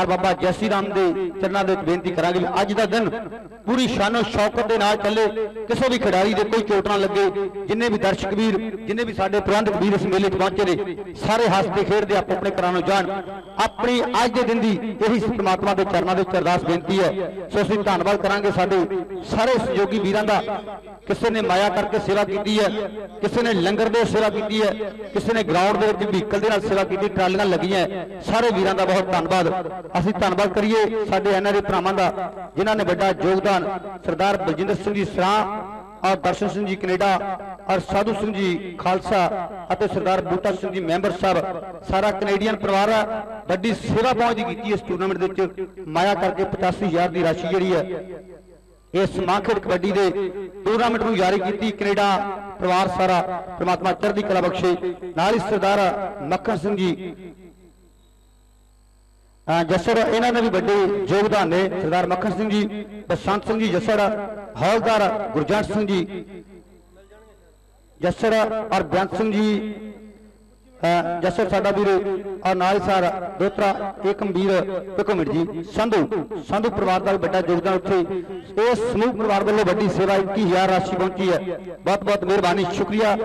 [SPEAKER 9] ਔਰ ਬਾਬਾ ਜੈਸੀ ਰਾਮ ਦੇ ਚਰਨਾਂ ਦੇ ਵਿੱਚ ਬੇਨਤੀ ਕਰਾਂਗੇ ਵੀ ਅੱਜ ਦਾ ਦਿਨ ਪੂਰੀ ਸ਼ਾਨੋ ਸ਼ੌਕਤ ਦੇ ਨਾਲ ਚੱਲੇ। ਕਿਸੇ ਵੀ ਖਿਡਾਰੀ ਦੇ ਕੋਈ ਚੋਟ ਨਾ ਲੱਗੇ। ਜਿੰਨੇ ਵੀ ਦਰਸ਼ਕ ਵੀਰ, ਜਿੰਨੇ ਵੀ ਸਾਡੇ ਪ੍ਰਬੰਧਕ ਵੀਰ ਇਸ ਮੇਲੇ 'ਚ ਪਹੁੰਚੇ ਨੇ, ਸਾਰੇ ਹੱਸਦੇ ਖੇਡਦੇ ਆਪੋ ਆਪਣੇ ਘਰਾਂ ਨੂੰ ਜਾਣ। ਆਪ ਆਪਣੀ ਅੱਜ ਦੇ ਦਿਨ ਦੀ ਇਹੀ ਪ੍ਰਮਾਤਮਾ ਦੇ ਚਰਨਾਂ ਦੇ ਵਿੱਚ ਅਰਦਾਸ ਬੇਨਤੀ ਹੈ। ਸੋ ਅਸੀਂ ਧੰਨਵਾਦ ਕਰਾਂਗੇ ਸਾਡੇ ਸਾਰੇ ਸਹਿਯੋਗੀ ਵੀਰਾਂ ਦਾ। ਕਿਸੇ ਨੇ ਮਾਇਆ ਕਰਕੇ ਸੇਵਾ ਕੀਤੀ ਹੈ, ਕਿਸੇ ਨੇ ਲੰਗਰ ਦੇ ਸੇਵਾ ਕੀਤੀ ਹੈ, ਕਿਸੇ ਨੇ ਗਰਾਊਂਡ ਦੇ ਵਿੱਚ ਵਹੀਕਲ ਦੇ ਨਾਲ ਸੇਵਾ ਕੀਤੀ, ਟਰਾਲੀਆਂ ਲੱਗੀਆਂ ਸਾਰੇ ਵੀਰਾਂ ਦਾ ਬਹੁਤ ਧੰਨਵਾਦ। ਅਸੀਂ ਧੰਨਵਾਦ ਕਰੀਏ ਸਾਡੇ ਐਨਆਰਏ ਭਰਾਵਾਂ ਦਾ, ਜਿਨ੍ਹਾਂ ਨੇ ਵੱਡਾ ਯੋਗਦਾਨ ਸਰਦਾਰ ਬਲਜਿੰਦਰ ਸਿੰਘ ਦੀ ਸਰਾਂ ਔਰ ਦਰਸ਼ਨ ਸਿੰਘ ਜੀ ਕੈਨੇਡਾ, ਔਰ ਸਾਧੂ ਸਿੰਘ ਜੀ ਖਾਲਸਾ ਅਤੇ ਸਰਦਾਰ ਬੂਟਾ ਸਿੰਘ ਜੀ ਮੈਂਬਰ ਸਾਹਿਬ, ਸਾਰਾ ਕੈਨੇਡੀਅਨ ਪਰਿਵਾਰ ਵੱਡੀ ਸੇਵਾ ਪਹੁੰਚਦੀ ਕੀਤੀ ਇਸ ਟੂਰਨਾਮੈਂਟ ਦੇ ਵਿੱਚ। ਮਾਇਆ ਕਰਕੇ 85000 ਦੀ ਰਾਸ਼ੀ ਜਿਹੜੀ ਹੈ ਇਸ ਸਮਾਖੇਡ ਕਬੱਡੀ ਦੇ ਟੂਰਨਾਮੈਂਟ ਨੂੰ ਜਾਰੀ ਕੀਤੀ। ਕੈਨੇਡਾ ਪਰਿਵਾਰ ਸਾਰਾ ਪ੍ਰਮਾਤਮਾ ਚੜ੍ਹਦੀ ਕਲਾ ਬਖਸ਼ੇ। ਨਾਲ ਹੀ ਸਰਦਾਰ ਮੱਖਣ ਸਿੰਘ ਜੀ ਅਹ ਜੱਸਰ ਇਹਨਾਂ ਦਾ ਵੀ ਵੱਡੇ ਯੋਗਦਾਨ ਨੇ ਸਰਦਾਰ ਮੱਖਣ ਸਿੰਘ ਜੀ, ਬਸੰਤ ਸਿੰਘ ਜੀ, ਜੱਸੜ, ਹੌਲਦਾਰ ਗੁਰਜੰਟ ਸਿੰਘ ਜੀ, ਜੱਸੜ ਔਰ ਬੇਅੰਤ ਸਿੰਘ ਜੀ ਜੱਸਰ ਸਾਡਾ ਵੀਰ ਔਰ ਨਾਲ ਹੀ ਦੋਤਰਾ ਏਕਮ ਵੀਰ ਜੀ। ਸੰਧੂ ਸੰਧੂ ਪਰਿਵਾਰ ਦਾ ਵੱਡਾ ਯੋਗਦਾਨ ਉੱਥੇ ਇਸ ਸਮੂਹ ਪਰਿਵਾਰ ਵੱਲੋਂ ਵੱਡੀ ਸੇਵਾ 21000 ਰਾਸ਼ੀ ਪਹੁੰਚੀ ਹੈ। ਬਹੁਤ ਬਹੁਤ ਮਿਹਰਬਾਨੀ, ਸ਼ੁਕਰੀਆ।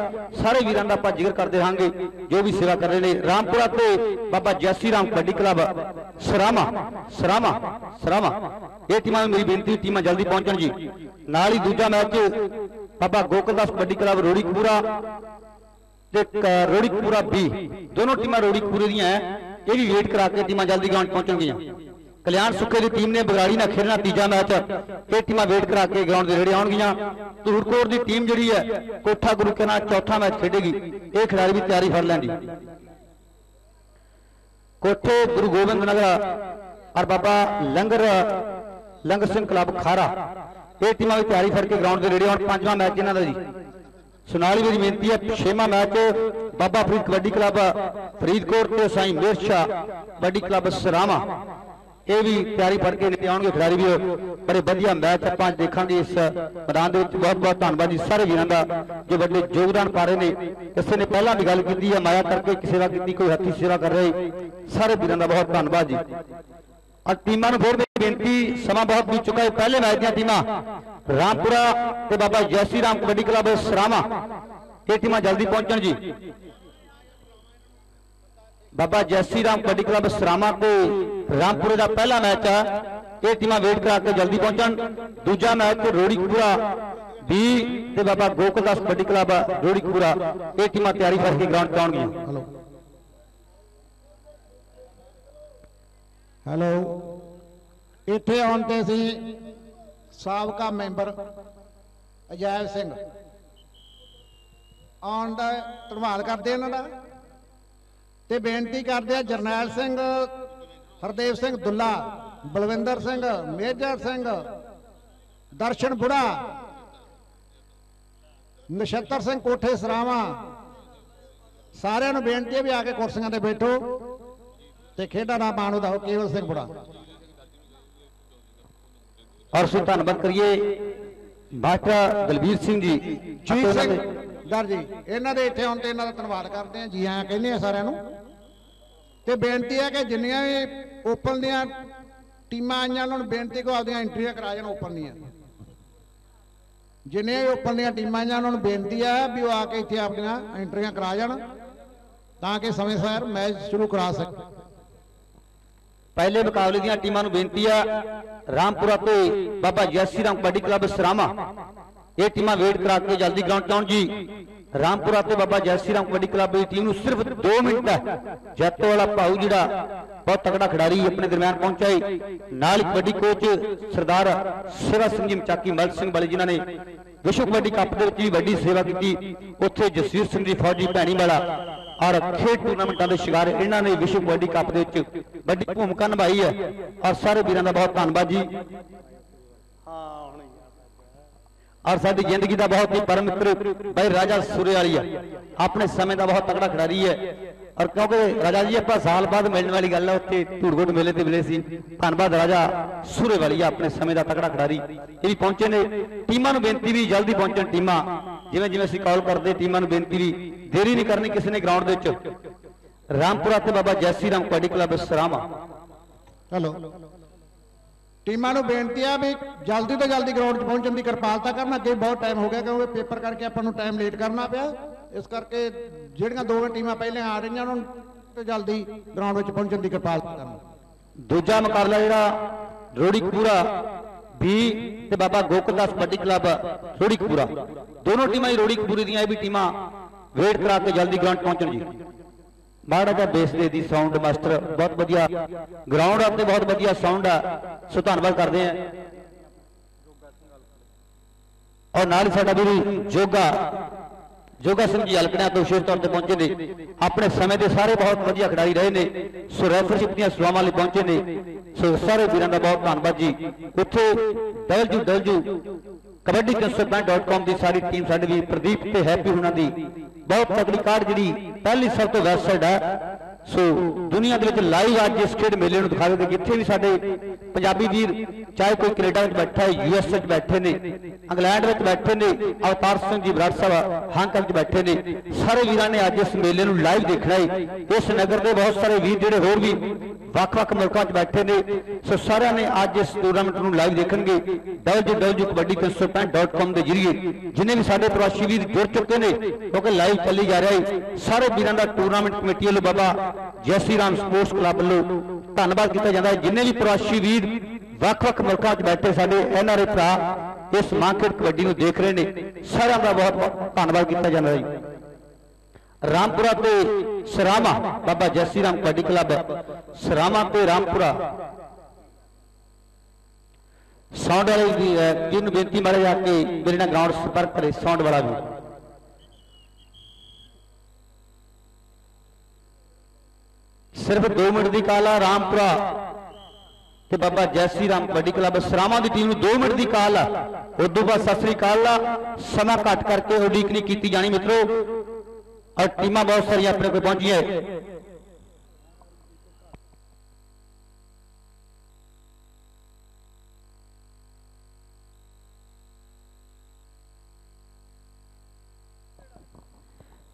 [SPEAKER 9] ਸਾਰੇ ਵੀਰਾਂ ਦਾ ਆਪਾਂ ਜ਼ਿਕਰ ਕਰਦੇ ਹਾਂਗੇ ਜੋ ਵੀ ਸੇਵਾ ਕਰ ਰਹੇ ਨੇ। ਰਾਮਪੁਰਾ ਤੇ ਬਾਬਾ ਜੈਸੀ ਰਾਮ ਕਬੱਡੀ ਕਲੱਬ। ਸਰਾਮਾ ਸਰਾਮਾ ਸਰਾਮਾ। ਇਹ ਟੀਮਾਂ ਨੂੰ ਮੇਰੀ ਬੇਨਤੀ, ਟੀਮਾਂ ਜਲਦੀ ਪਹੁੰਚਣ ਜੀ। ਨਾਲ ਹੀ ਦੂਜਾ ਮੈਚ, ਬਾਬਾ ਗੋਕਲਦਾਸ ਕਬੱਡੀ ਕਲੱਬ ਰੋੜੀ ਕਪੂਰਾ ਤੇ ਕ- ਬੀ। ਦੋਨੋਂ ਟੀਮਾਂ ਰੋੜੀ ਦੀਆਂ ਹੈ ਇਹ ਵੀ ਵੇਟ ਕਰਾ ਕੇ ਟੀਮਾਂ ਜਲਦੀ ਗਰਾਊਂਡ ਪਹੁੰਚਣਗੀਆਂ। ਕਲਿਆਣ ਸੁੱਕੇ ਦੀ ਟੀਮ ਨੇ ਬਗਾੜੀ ਨਾਲ ਖੇਡਣਾ ਤੀਜਾ ਮੈਚ। ਇਹ ਟੀਮਾਂ ਵੇਟ ਕਰਾ ਕੇ ਗਰਾਊਂਡ ਦੇ ਨੇੜੇ ਆਉਣਗੀਆਂ। ਧੂੜਕੋਟ ਦੀ ਟੀਮ ਜਿਹੜੀ ਹੈ ਕੋਠਾ ਗੁਰੂ ਕੇ ਨਾਲ ਚੌਥਾ ਮੈਚ ਖੇਡੇਗੀ। ਇਹ ਖਿਡਾਰੀ ਵੀ ਤਿਆਰੀ ਫੜ ਲੈਣ ਦੀ ਕੋਠੇ ਗੁਰੂ ਗੋਬਿੰਦ ਨਗਰ ਔਰ ਬਾਬਾ ਲੰਗਰ ਲੰਗਰ ਸਿੰਘ ਕਲੱਬ ਖਾਰਾ। ਇਹ ਟੀਮਾਂ ਵੀ ਤਿਆਰੀ ਫੜ ਕੇ ਗਰਾਊਂਡ ਦੇ ਨੇੜੇ ਆਉਣ। ਪੰਜਵਾਂ ਮੈਚ ਇਹਨਾਂ ਦਾ ਜੀ। ਸੁਨਾਲੀ ਮੇਰੀ ਬੇਨਤੀ ਹੈ, ਛੇਵਾਂ ਮੈਚ, ਬਾਬਾ ਫਰੀਦ ਕਬੱਡੀ ਕਲੱਬ, ਫਰੀਦਕੋਟ ਤੇ ਸਾਈਂ ਮਿਰਸ਼ਾ ਕਬੱਡੀ ਕਲੱਬ ਸਰਾਮਾ ਇਹ ਵੀ ਤਿਆਰੀ ਫੜ ਕੇ ਨਿਕਲ ਆਉਣਗੇ ਖਿਡਾਰੀ ਵੀ ਬੜੇ ਵਧੀਆ ਮੈਚ ਆਪਾਂ ਦੇਖਾਂਗੇ ਇਸ ਮੈਦਾਨ ਦੇ ਵਿੱਚ। ਬਹੁਤ ਬਹੁਤ ਧੰਨਵਾਦ ਜੀ ਸਾਰੇ ਵੀਰਾਂ ਦਾ ਜੋ ਵੱਡੇ ਯੋਗਦਾਨ ਪਾ ਰਹੇ ਨੇ। ਕਿਸੇ ਨੇ ਪਹਿਲਾਂ ਵੀ ਗੱਲ ਕੀਤੀ ਹੈ, ਮਾਇਆ ਕਰਕੇ ਕਿਸੇ ਦਾ ਕੀਤੀ, ਕੋਈ ਹੱਥੀ ਸੇਵਾ ਕਰ ਰਹੇ। ਸਾਰੇ ਵੀਰਾਂ ਦਾ ਬਹੁਤ ਧੰਨਵਾਦ ਜੀ। ਔਰ ਟੀਮਾਂ ਨੂੰ ਫਿਰ ਮੇਰੀ ਬੇਨਤੀ, ਸਮਾਂ ਬਹੁਤ ਬੀਤ ਚੁੱਕਾ ਹੈ। ਪਹਿਲੇ ਮੈਚ ਦੀਆਂ ਟੀਮਾਂ ਰਾਮਪੁਰਾ ਤੇ ਬਾਬਾ ਜੈਸੀ ਰਾਮ ਕਬੱਡੀ ਕਲੱਬ ਸਰਾਮਾ ਇਹ ਟੀਮਾਂ ਜਲਦੀ ਪਹੁੰਚਣ ਜੀ। ਬਾਬਾ ਜੈਸੀ ਰਾਮ ਕਬੱਡੀ ਕਲੱਬ ਸਰਾਮਾ ਤੇ ਰਾਮਪੁਰੇ ਦਾ ਪਹਿਲਾ ਮੈਚ ਹੈ ਇਹ ਟੀਮਾਂ ਵੇਟ ਕਰਾ ਕੇ ਜਲਦੀ ਪਹੁੰਚਣ। ਦੂਜਾ ਮੈਚ ਰੋੜੀਪੁਰਾ B ਤੇ ਬਾਬਾ ਗੋਕਲਦਾਸ ਕਬੱਡੀ ਕਲੱਬ ਰੋੜੀਪੁਰਾ ਇਹ ਟੀਮਾਂ ਤਿਆਰੀ ਕਰਕੇ ਗਰਾਊਂਡ ਤੇ ਆਉਣਗੀਆਂ।
[SPEAKER 6] ਹੈਲੋ। ਇੱਥੇ ਆਉਣ ਤੇ ਸੀ ਸਾਬਕਾ ਮੈਂਬਰ ਅਜੈਬ ਸਿੰਘ। ਆਉਣ ਦਾ ਧੰਨਵਾਦ ਕਰਦੇ ਇਹਨਾਂ ਦਾ ਤੇ ਬੇਨਤੀ ਕਰਦੇ ਆ ਜਰਨੈਲ ਸਿੰਘ, ਹਰਦੇਵ ਸਿੰਘ ਦੁੱਲਾ, ਬਲਵਿੰਦਰ ਸਿੰਘ, ਮੇਜਰ ਸਿੰਘ, ਦਰਸ਼ਨ ਬੁੜਾ, ਨਛੱਤਰ ਸਿੰਘ ਕੋਠੇ ਸਰਾਵਾਂ। ਸਾਰਿਆਂ ਨੂੰ ਬੇਨਤੀ ਹੈ ਵੀ ਆ ਕੇ ਕੁਰਸੀਆਂ ਤੇ ਬੈਠੋ। ਤੇ ਖੇਡਾਂ ਦਾ ਮਾਣ ਉਦਾਓ ਕੇਵਲ ਸਿੰਘ ਬੁੜਾ
[SPEAKER 9] ਔਰ ਸੋ ਧੰਨਵਾਦ ਕਰੀਏ ਮਾਸਟਰ ਦਲਬੀਰ ਸਿੰਘ ਜੀ।
[SPEAKER 6] ਜੀਤ ਸਿੰਘ ਦਰ ਜੀ ਇਹਨਾਂ ਦੇ ਇੱਥੇ ਆਉਣ ਤੇ ਇਹਨਾਂ ਦਾ ਧੰਨਵਾਦ ਕਰਦੇ ਆ ਜੀ ਆਇਆਂ ਕਹਿੰਦੇ ਆ ਸਾਰਿਆਂ ਨੂੰ। ਤੇ ਬੇਨਤੀ ਹੈ ਕਿ ਜਿੰਨੀਆਂ ਵੀ ਓਪਨ ਦੀਆਂ ਟੀਮਾਂ ਆਈਆਂ ਉਹਨਾਂ ਨੂੰ ਬੇਨਤੀ ਕੋ ਆਪਦੀਆਂ ਐਂਟਰੀਆਂ ਕਰਾ ਜਾਣ ਓਪਨ ਦੀਆਂ। ਜਿੰਨੀਆਂ ਵੀ ਓਪਨ ਦੀਆਂ ਟੀਮਾਂ ਆਈਆਂ ਉਹਨਾਂ ਨੂੰ ਬੇਨਤੀ ਹੈ ਵੀ ਉਹ ਆ ਕੇ ਇੱਥੇ ਆਪਣੀਆਂ ਐਂਟਰੀਆਂ ਕਰਾ ਜਾਣ ਤਾਂ ਕਿ ਸਮੇਂ ਸਿਰ ਮੈਚ ਸ਼ੁਰੂ ਕਰਾ ਸਕਣ।
[SPEAKER 9] ਪਹਿਲੇ ਮੁਕਾਬਲੇ ਦੀਆਂ ਟੀਮਾਂ ਨੂੰ ਬੇਨਤੀ ਆ, ਰਾਮਪੁਰਾ ਤੇ ਬਾਬਾ ਜੈਸੀ ਰਾਮ ਕਬੱਡੀ ਕਲੱਬ ਸਰਾਮਾ। ਇਹ ਟੀਮਾਂ ਵੇਟ ਕਰਾ ਕੇ ਜਲਦੀ ਗਰਾਊਂਡ ਤੇ ਆਉਣ ਜੀ। ਰਾਮਪੁਰਾ ਤੇ ਬਾਬਾ ਜੈਸੀ ਰਾਮ ਕਬੱਡੀ ਕਲੱਬ ਦੀ ਟੀਮ ਨੂੰ ਸਿਰਫ 2 ਮਿੰਟ ਹੈ। ਜੱਤੋ ਵਾਲਾ ਭਾਊ ਜਿਹੜਾ ਬਹੁਤ ਤਕੜਾ ਖਿਡਾਰੀ ਆਪਣੇ ਦਰਮਿਆਨ ਪਹੁੰਚਿਆ ਏ। ਨਾਲ ਹੀ ਕਬੱਡੀ ਕੋਚ ਸਰਦਾਰ ਸੇਵਾ ਸਿੰਘ ਜੀ ਮਚਾਕੀ, ਮਲ ਸਿੰਘ ਵਾਲੇ ਜਿਨ੍ਹਾਂ ਨੇ ਵਿਸ਼ਵ ਕਬੱਡੀ ਕੱਪ ਦੇ ਵਿੱਚ ਵੀ ਵੱਡੀ ਸੇਵਾ ਕੀਤੀ। ਉੱਥੇ ਜਸਵੀਰ ਸਿੰਘ ਦੀ ਫੌਜੀ ਭੈਣੀ ਵਾਲਾ ਔਰ ਖੇਡ ਟੂਰਨਾਮੈਂਟਾਂ ਦੇ ਸ਼ਿਕਾਰ ਇਹਨਾਂ ਨੇ ਵਿਸ਼ਵ ਕਬੱਡੀ ਕੱਪ ਦੇ ਵਿੱਚ ਵੱਡੀ ਭੂਮਿਕਾ ਨਿਭਾਈ ਹੈ। ਔਰ ਸਾਰੇ ਵੀਰਾਂ ਦਾ ਬਹੁਤ ਧੰਨਵਾਦ ਜੀ। ਔਰ ਸਾਡੀ ਜ਼ਿੰਦਗੀ ਦਾ ਬਹੁਤ ਹੀ ਪਰਮ ਮਿੱਤਰ ਭਾਈ ਰਾਜਾ ਸੂਰੇ ਵਾਲੀ ਆ। ਆਪਣੇ ਸਮੇਂ ਦਾ ਬਹੁਤ ਤਕੜਾ ਖਿਡਾਰੀ ਹੈ। ਔਰ ਕਿਉਂਕਿ ਰਾਜਾ ਜੀ, ਆਪਾਂ ਸਾਲ ਬਾਅਦ ਮਿਲਣ ਵਾਲੀ ਗੱਲ ਹੈ ਉੱਥੇ ਧੂੜਗੋਟ ਮੇਲੇ ਤੇ ਮਿਲੇ ਸੀ। ਧੰਨਵਾਦ ਰਾਜਾ ਸੂਰੇ ਵਾਲੀ ਆ, ਆਪਣੇ ਸਮੇਂ ਦਾ ਤਕੜਾ ਖਿਡਾਰੀ। ਇਹ ਵੀ ਪਹੁੰਚੇ ਨੇ। ਟੀਮਾਂ ਨੂੰ ਬੇਨਤੀ ਵੀ ਜਲਦੀ ਪਹੁੰਚਣ ਟੀਮਾਂ। ਜਿਵੇਂ ਜਿਵੇਂ ਅਸੀਂ ਕਾਲ ਕਰਦੇ ਟੀਮਾਂ ਨੂੰ ਬੇਨਤੀ ਵੀ ਦੇਰੀ ਨਹੀਂ ਕਰਨੀ ਕਿਸੇ ਨੇ ਗਰਾਊਂਡ ਦੇ ਵਿੱਚ। ਰਾਮਪੁਰਾ ਤੇ ਬਾਬਾ ਜੈਸੀ ਰਾਮ ਕਬੱਡੀ ਕਲੱਬ ਸਰਾਮਾ
[SPEAKER 6] ਹੈਲੋ। ਟੀਮਾਂ ਨੂੰ ਬੇਨਤੀ ਆ ਵੀ ਜਲਦੀ ਤੋਂ ਜਲਦੀ ਗਰਾਊਂਡ 'ਚ ਪਹੁੰਚਣ ਦੀ ਕਿਰਪਾਲਤਾ ਕਰਨ। ਅੱਗੇ ਬਹੁਤ ਟਾਈਮ ਹੋ ਗਿਆ ਕਿਉਂਕਿ ਪੇਪਰ ਕਰਕੇ ਆਪਾਂ ਨੂੰ ਟਾਈਮ ਲੇਟ ਕਰਨਾ ਪਿਆ। ਇਸ ਕਰਕੇ ਜਿਹੜੀਆਂ ਦੋ ਟੀਮਾਂ ਪਹਿਲੇ ਆ ਰਹੀਆਂ ਉਹਨਾਂ ਨੂੰ ਤੇ ਜਲਦੀ ਗਰਾਊਂਡ ਵਿੱਚ ਪਹੁੰਚਣ ਦੀ ਕਿਰਪਾਲਤਾ ਕਰਨ।
[SPEAKER 9] ਦੂਜਾ ਮੁਕਾਬਲਾ ਜਿਹੜਾ ਰੋੜੀਕਪੂਰਾ B ਤੇ ਬਾਬਾ ਗੋਕਲਦਾਸ ਕਬੱਡੀ ਕਲੱਬ ਰੋੜੀਕਪੂਰਾ। ਦੋਨੋਂ ਟੀਮਾਂ ਹੀ ਰੋੜੀਕਪੂਰੇ ਦੀਆਂ ਇਹ ਵੀ ਟੀਮਾਂ ਵੇਟ ਕਰਾ ਕੇ ਜਲਦੀ ਗਰਾਊਂਡ ਪਹੁੰਚਣ ਜੀ। ਮਾੜਾ ਜਿਹਾ ਬੇਸ ਦੇ ਦੀ ਸਾਊਂਡ ਮਾਸਟਰ ਬਹੁਤ ਵਧੀਆ ਗਰਾਊਂਡ ਉੱਤੇ ਬਹੁਤ ਵਧੀਆ ਸਾਊਂਡ ਆ। ਸੋ ਧੰਨਵਾਦ ਕਰਦੇ ਆ ਔਰ ਨਾਲ ਹੀ ਸਾਡਾ ਵੀਰ ਜੋਗਾ ਜੋਗਾ ਸਿੰਘ ਜੀ ਹਲਕੜਿਆਂ ਤੋਂ ਵਿਸ਼ੇਸ਼ ਤੌਰ ਤੇ ਪਹੁੰਚੇ ਨੇ। ਆਪਣੇ ਸਮੇਂ ਦੇ ਸਾਰੇ ਬਹੁਤ ਵਧੀਆ ਖਿਡਾਰੀ ਰਹੇ ਨੇ। ਸੋ ਰੈਫਰਸ਼ਿਪ ਦੀਆਂ ਸੇਵਾਵਾਂ ਲਈ ਪਹੁੰਚੇ ਨੇ। ਸੋ ਸਾਰੇ ਵੀਰਾਂ ਦਾ ਬਹੁਤ ਧੰਨਵਾਦ ਜੀ। ਉੱਥੇ www ਕਬੱਡੀ ਦੀ ਸਾਰੀ ਟੀਮ ਸਾਡੇ ਵੀ ਪ੍ਰਦੀਪ ਤੇ ਹੈਪੀ ਹੁਣਾਂ ਦੀ। ਬਹੁਤ ਤਕੜੀ ਕਾਰਡ ਜਿਹੜੀ ਪਹਿਲੀ ਸਭ ਤੋਂ ਵੈਬਸਾਈਟ ਹੈ ਸੋ ਦੁਨੀਆ ਦੇ ਵਿੱਚ ਲਾਈਵ ਅੱਜ ਇਸ ਖੇਡ ਮੇਲੇ ਨੂੰ ਦਿਖਾਵੇ ਤੇ ਜਿੱਥੇ ਵੀ ਸਾਡੇ ਪੰਜਾਬੀ ਵੀਰ, ਚਾਹੇ ਕੋਈ ਕੈਨੇਡਾ ਵਿੱਚ ਬੈਠਾ ਹੈ ਯੂਐਸ ਵਿੱਚ ਬੈਠੇ ਨੇ, ਇੰਗਲੈਂਡ ਵਿੱਚ ਬੈਠੇ ਨੇ, ਅਵਤਾਰ ਸਿੰਘ ਜੀ ਬਰਾੜ ਸਾਹਿਬ ਹਾਂਗਕਾਂਗ ਵਿੱਚ ਬੈਠੇ ਨੇ, ਸਾਰੇ ਵੀਰਾਂ ਨੇ ਅੱਜ ਇਸ ਮੇਲੇ ਨੂੰ ਲਾਈਵ ਦੇਖਣਾ ਹੈ। ਇਸ ਨਗਰ ਦੇ ਬਹੁਤ ਸਾਰੇ ਵੀਰ ਜਿਹੜੇ ਹੋਰ ਵੀ ਵੱਖ-ਵੱਖ ਮੁਲਕਾਂ 'ਚ ਬੈਠੇ ਨੇ, ਸੋ ਸਾਰਿਆਂ ਨੇ ਅੱਜ ਇਸ ਟੂਰਨਾਮੈਂਟ ਨੂੰ ਲਾਈਵ ਦੇਖਣਗੇ। www.kabaddi365.com ਦੇ ਜਰੀਏ, ਜਿਨੇ ਵੀ ਸਾਡੇ ਪ੍ਰਵਾਸੀ ਵੀਰ ਜੁੜ ਚੁੱਕੇ ਨੇ, ਕਿਉਂਕਿ ਲਾਈਵ ਚੱਲੀ ਜਾ ਰਿਹਾ ਹੈ, ਸਾਰੇ ਵੀਰਾਂ ਦਾ ਟੂਰਨਾਮੈਂਟ ਕਮੇਟੀ ਵੱਲੋਂ ਬਾਬਾ ਜੈਸੀ ਰਾਮ ਸਪੋਰਟਸ ਕਲੱਬ ਵੱਲੋਂ ਧੰਨਵਾਦ ਕੀਤਾ ਜਾਂਦਾ ਹੈ। ਜਿਨੇ ਵੀ ਪ੍ਰਵਾਸੀ ਵੀਰ ਵੱਖ-ਵੱਖ ਮੁਲਕਾਂ 'ਚ ਬੈਠੇ ਸਾਡੇ ਐਨਆਰਏ ਭਰਾ ਇਸ ਮਾਂਕੇਟ ਕਬੱਡੀ ਨੂੰ ਦੇਖ ਰਹੇ ਨੇ, ਸਾਰਿਆਂ ਦਾ ਬਹੁਤ ਧੰਨਵਾਦ ਕੀਤਾ ਜਾਂਦਾ ਹੈ ਰਾਮਪੁਰਾ ਤੇ ਸਰਾਮਾ ਬਾਬਾ ਜੈਸੀ ਰਾਮ ਕਬੱਡੀ ਕਲੱਬ ਸਰਾਮਾ ਤੇ ਰਾਮਪੁਰਾ। ਸਾਊਂਡ ਵਾਲੇ ਦੀ ਟੀਮ ਨੂੰ ਬੇਨਤੀ ਮਾਰੇ ਜਾ ਕੇ ਮੇਰੇ ਨਾਲ ਗਰਾਊਂਡ ਸੰਪਰਕ ਕਰੇ, ਸਾਊਂਡ ਵਾਲਾ ਵੀ। ਸਿਰਫ 2 ਮਿੰਟ ਦੀ ਕਾਲ ਆ ਰਾਮਪੁਰਾ ਤੇ ਬਾਬਾ ਜੈਸੀ ਰਾਮ ਕਬੱਡੀ ਕਲੱਬ ਸਰਾਮਾ ਦੀ ਟੀਮ ਨੂੰ 2 ਮਿੰਟ ਦੀ ਕਾਲ ਆ ਉਦੋਂ ਬਾਅਦ ਸਤਿ ਸ੍ਰੀ ਅਕਾਲ ਆ ਸਮਾਂ ਘੱਟ ਕਰਕੇ ਉਡੀਕ ਨਹੀਂ ਕੀਤੀ ਜਾਣੀ ਮਿੱਤਰੋ ਔਰ ਟੀਮਾਂ ਬਹੁਤ ਸਾਰੀਆਂ ਆਪਣੇ ਕੋਲ ਪਹੁੰਚੀਆਂ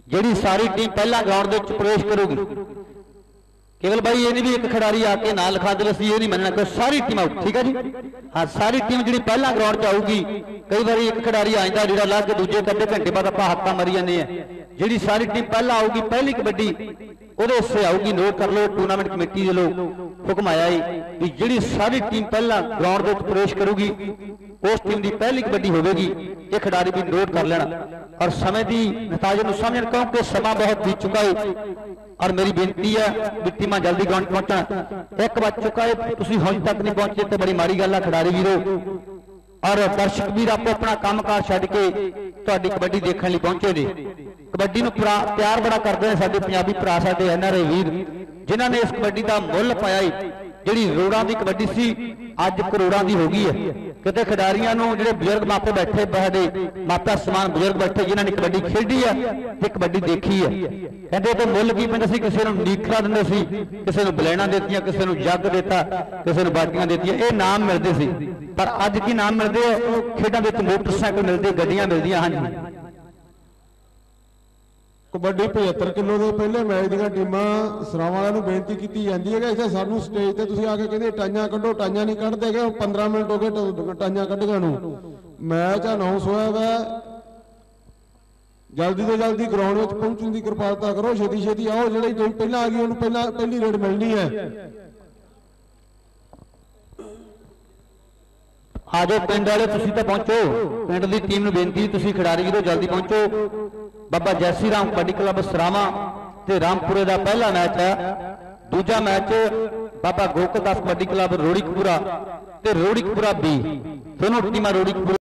[SPEAKER 9] ਜਿਹੜੀ ਸਾਰੀ ਟੀਮ ਪਹਿਲਾਂ ਗਰਾਊਂਡ ਦੇ ਵਿੱਚ ਪ੍ਰਵੇਸ਼ ਕਰੂਗੀ ਕੇਵਲ ਬਾਈ, ਇਹ ਨਹੀਂ ਵੀ ਇੱਕ ਖਿਡਾਰੀ ਆ ਕੇ ਨਾਂ ਲਿਖਾ ਦੇਵੇ, ਅਸੀਂ ਇਹ ਨਹੀਂ ਮੰਨਣਾ ਕਿ ਸਾਰੀ ਟੀਮ ਆਊ ਠੀਕ ਹੈ ਜੀ? ਹਾਂ, ਸਾਰੀ ਟੀਮ ਜਿਹੜੀ ਪਹਿਲਾਂ ਗਰਾਊਂਡ 'ਚ ਆਊਗੀ, ਕਈ ਵਾਰੀ ਇੱਕ ਖਿਡਾਰੀ ਆ ਜਾਂਦਾ, ਜਿਹੜਾ ਲੱਗ ਕੇ ਦੂਜੇ ਕੱਢੇ ਘੰਟੇ ਬਾਅਦ ਆਪਾਂ ਹੱਥਾਂ ਮਾਰੀ ਜਾਂਦੇ ਆ ਜਿਹੜੀ ਸਾਰੀ ਟੀਮ ਪਹਿਲਾਂ ਆਊਗੀ, ਪਹਿਲੀ ਕਬੱਡੀ, ਉਹਦੇ ਹਿੱਸੇ ਆਊਗੀ, ਨੋਟ ਕਰ ਲਓ ਟੂਰਨਾਮੈਂਟ ਕਮੇਟੀ ਵੱਲੋਂ ਹੁਕਮ ਆਇਆ ਹੈ ਵੀ ਜਿਹੜੀ ਸਾਰੀ ਟੀਮ ਪਹਿਲਾਂ ਗਰਾਊਂਡ ਦੇ ਵਿੱਚ ਪ੍ਰਵੇਸ਼ ਕਰੂਗੀ ਉਸ ਟੀਮ ਦੀ ਪਹਿਲੀ ਕਬੱਡੀ ਹੋਵੇਗੀ, ਇਹ ਖਿਡਾਰੀ ਵੀ ਨੋਟ ਕਰ ਲੈਣਾ। ਔਰ ਸਮੇਂ ਦੀ ਨਤਾਜ ਨੂੰ ਸਮਝਣ ਕਿਉਂਕਿ ਸਮਾਂ ਬਹੁਤ ਬੀਤ ਚੁੱਕਾ ਹੈ ਔਰ ਮੇਰੀ ਬੇਨਤੀ ਹੈ ਵੀ ਟੀਮਾਂ ਜਲਦੀ ਗਰਾਊਂਡ ਪਹੁੰਚਣ। ਇੱਕ ਵੱਜ ਚੁੱਕਾ ਹੈ ਤੁਸੀਂ ਹੁਣ ਤੱਕ ਨਹੀਂ ਪਹੁੰਚੇ ਤੇ ਬੜੀ ਮਾੜੀ ਗੱਲ ਹੈ ਖਿਡਾਰੀ ਵੀਰੋ। ਔਰ ਦਰਸ਼ਕ ਵੀਰ ਆਪੋ ਆਪਣਾ ਕੰਮਕਾਰ ਛੱਡ ਕੇ ਤੁਹਾਡੀ ਕਬੱਡੀ ਦੇਖਣ ਲਈ ਪਹੁੰਚੇ ਨੇ। ਕਬੱਡੀ ਨੂੰ ਪਿਆ- ਪਿਆਰ ਬੜਾ ਕਰਦੇ ਨੇ ਸਾਡੇ ਪੰਜਾਬੀ ਭਰਾ, ਸਾਡੇ ਐਨਆਰਏ ਵੀਰ, ਜਿਨ੍ਹਾਂ ਨੇ ਇਸ ਕਬੱਡੀ ਦਾ ਮੁੱਲ ਪਾਇਆ ਈ ਜਿਹੜੀ ਰੋੜਾਂ ਦੀ ਕਬੱਡੀ ਸੀ, ਅੱਜ ਕਰੋੜਾਂ ਦੀ ਹੋ ਗਈ ਹੈ। ਕਿਤੇ ਖਿਡਾਰੀਆਂ ਨੂੰ ਜਿਹੜੇ ਬਜ਼ੁਰਗ ਮਾਪੇ ਬੈਠੇ ਸਾਡੇ ਮਾਪਿਆਂ ਸਮਾਨ ਬਜ਼ੁਰਗ ਬੈਠੇ, ਜਿਨ੍ਹਾਂ ਨੇ ਕਬੱਡੀ ਖੇਡੀ ਹੈ ਤੇ ਕਬੱਡੀ ਦੇਖੀ ਹੈ। ਕਹਿੰਦੇ ਤੇ ਮੁੱਲ ਕੀ ਪੈਂਦਾ ਸੀ, ਕਿਸੇ ਨੂੰ ਨੀਖਰਾ ਦਿੰਦੇ ਸੀ, ਕਿਸੇ ਨੂੰ ਬਲੈਣਾ ਦਿੱਤੀਆਂ, ਕਿਸੇ ਨੂੰ ਜੱਗ ਦਿੱਤਾ, ਕਿਸੇ ਨੂੰ ਬਾਟੀਆਂ ਦਿੱਤੀਆਂ, ਇਹ ਨਾਮ ਮਿਲਦੇ ਸੀ। ਪਰ ਅੱਜ ਕੀ ਨਾਮ ਮਿਲਦੇ ਆ? ਖੇਡਾਂ ਵਿੱਚ ਮੋਟਰਸਾਈਕਲ ਮਿਲਦੇ, ਗੱਡੀਆਂ ਮਿਲਦੀਆਂ ਹਨ।
[SPEAKER 2] ਕਬੱਡੀ 75 ਕਿਲੋ ਦੇ ਪਹਿਲੇ ਮੈਚ ਦੀਆਂ ਟੀਮਾਂ ਸਰਾਵਾਂ ਵਾਲਿਆਂ ਨੂੰ ਬੇਨਤੀ ਕੀਤੀ ਜਾਂਦੀ ਹੈ ਕਿ ਇੱਥੇ ਸਾਨੂੰ ਸਟੇਜ ਤੇ ਤੁਸੀਂ ਆ ਕੇ ਕਹਿੰਦੇ ਟਾਈਆਂ ਕੱਢੋ, ਟਾਈਆਂ ਨਹੀਂ ਕੱਢਦੇ ਗਏ 15 ਮਿੰਟ ਹੋ ਗਏ ਟਾਈਆਂ ਕੱਢੀਆਂ ਨੂੰ। ਮੈਚ ਅਨਾਉਂਸ ਹੋਇਆ ਵਾ। ਜਲਦੀ ਤੋਂ ਜਲਦੀ ਗਰਾਊਂਡ ਵਿੱਚ ਪਹੁੰਚਣ ਦੀ ਕਿਰਪਾਲਤਾ ਕਰੋ, ਛੇਤੀ ਛੇਤੀ ਆਓ, ਜਿਹੜੀ ਟੀਮ ਪਹਿਲਾਂ ਆ ਗਈ ਉਹਨੂੰ ਪਹਿਲਾਂ ਪਹਿਲੀ ਰੇਡ ਮਿਲਣੀ ਹੈ।
[SPEAKER 9] ਆਜੋ ਪਿੰਡ ਵਾਲੇ, ਤੁਸੀਂ ਤਾਂ ਪਹੁੰਚੋ। ਪਿੰਡ ਦੀ ਟੀਮ ਨੂੰ ਬੇਨਤੀ, ਤੁਸੀਂ ਖਿਡਾਰੀ ਵੀਰੋ, ਜਲਦੀ ਪਹੁੰਚੋ। ਬਾਬਾ ਜੈਸੀ ਰਾਮ ਕਬੱਡੀ ਕਲੱਬ ਸਰਾਮਾ ਤੇ ਰਾਮਪੁਰੇ ਦਾ ਪਹਿਲਾ ਮੈਚ ਹੈ। ਦੂਜਾ ਮੈਚ ਬਾਬਾ ਗੋਕਦਾਸ ਕਬੱਡੀ ਕਲੱਬ ਰੋੜੀਕਪੁਰਾ ਤੇ ਰੋੜੀਕਪੁਰਾ ਬੀ। ਦੋਨੋਂ ਟੀਮਾਂ ਰੋੜੀਕਪੁਰਾ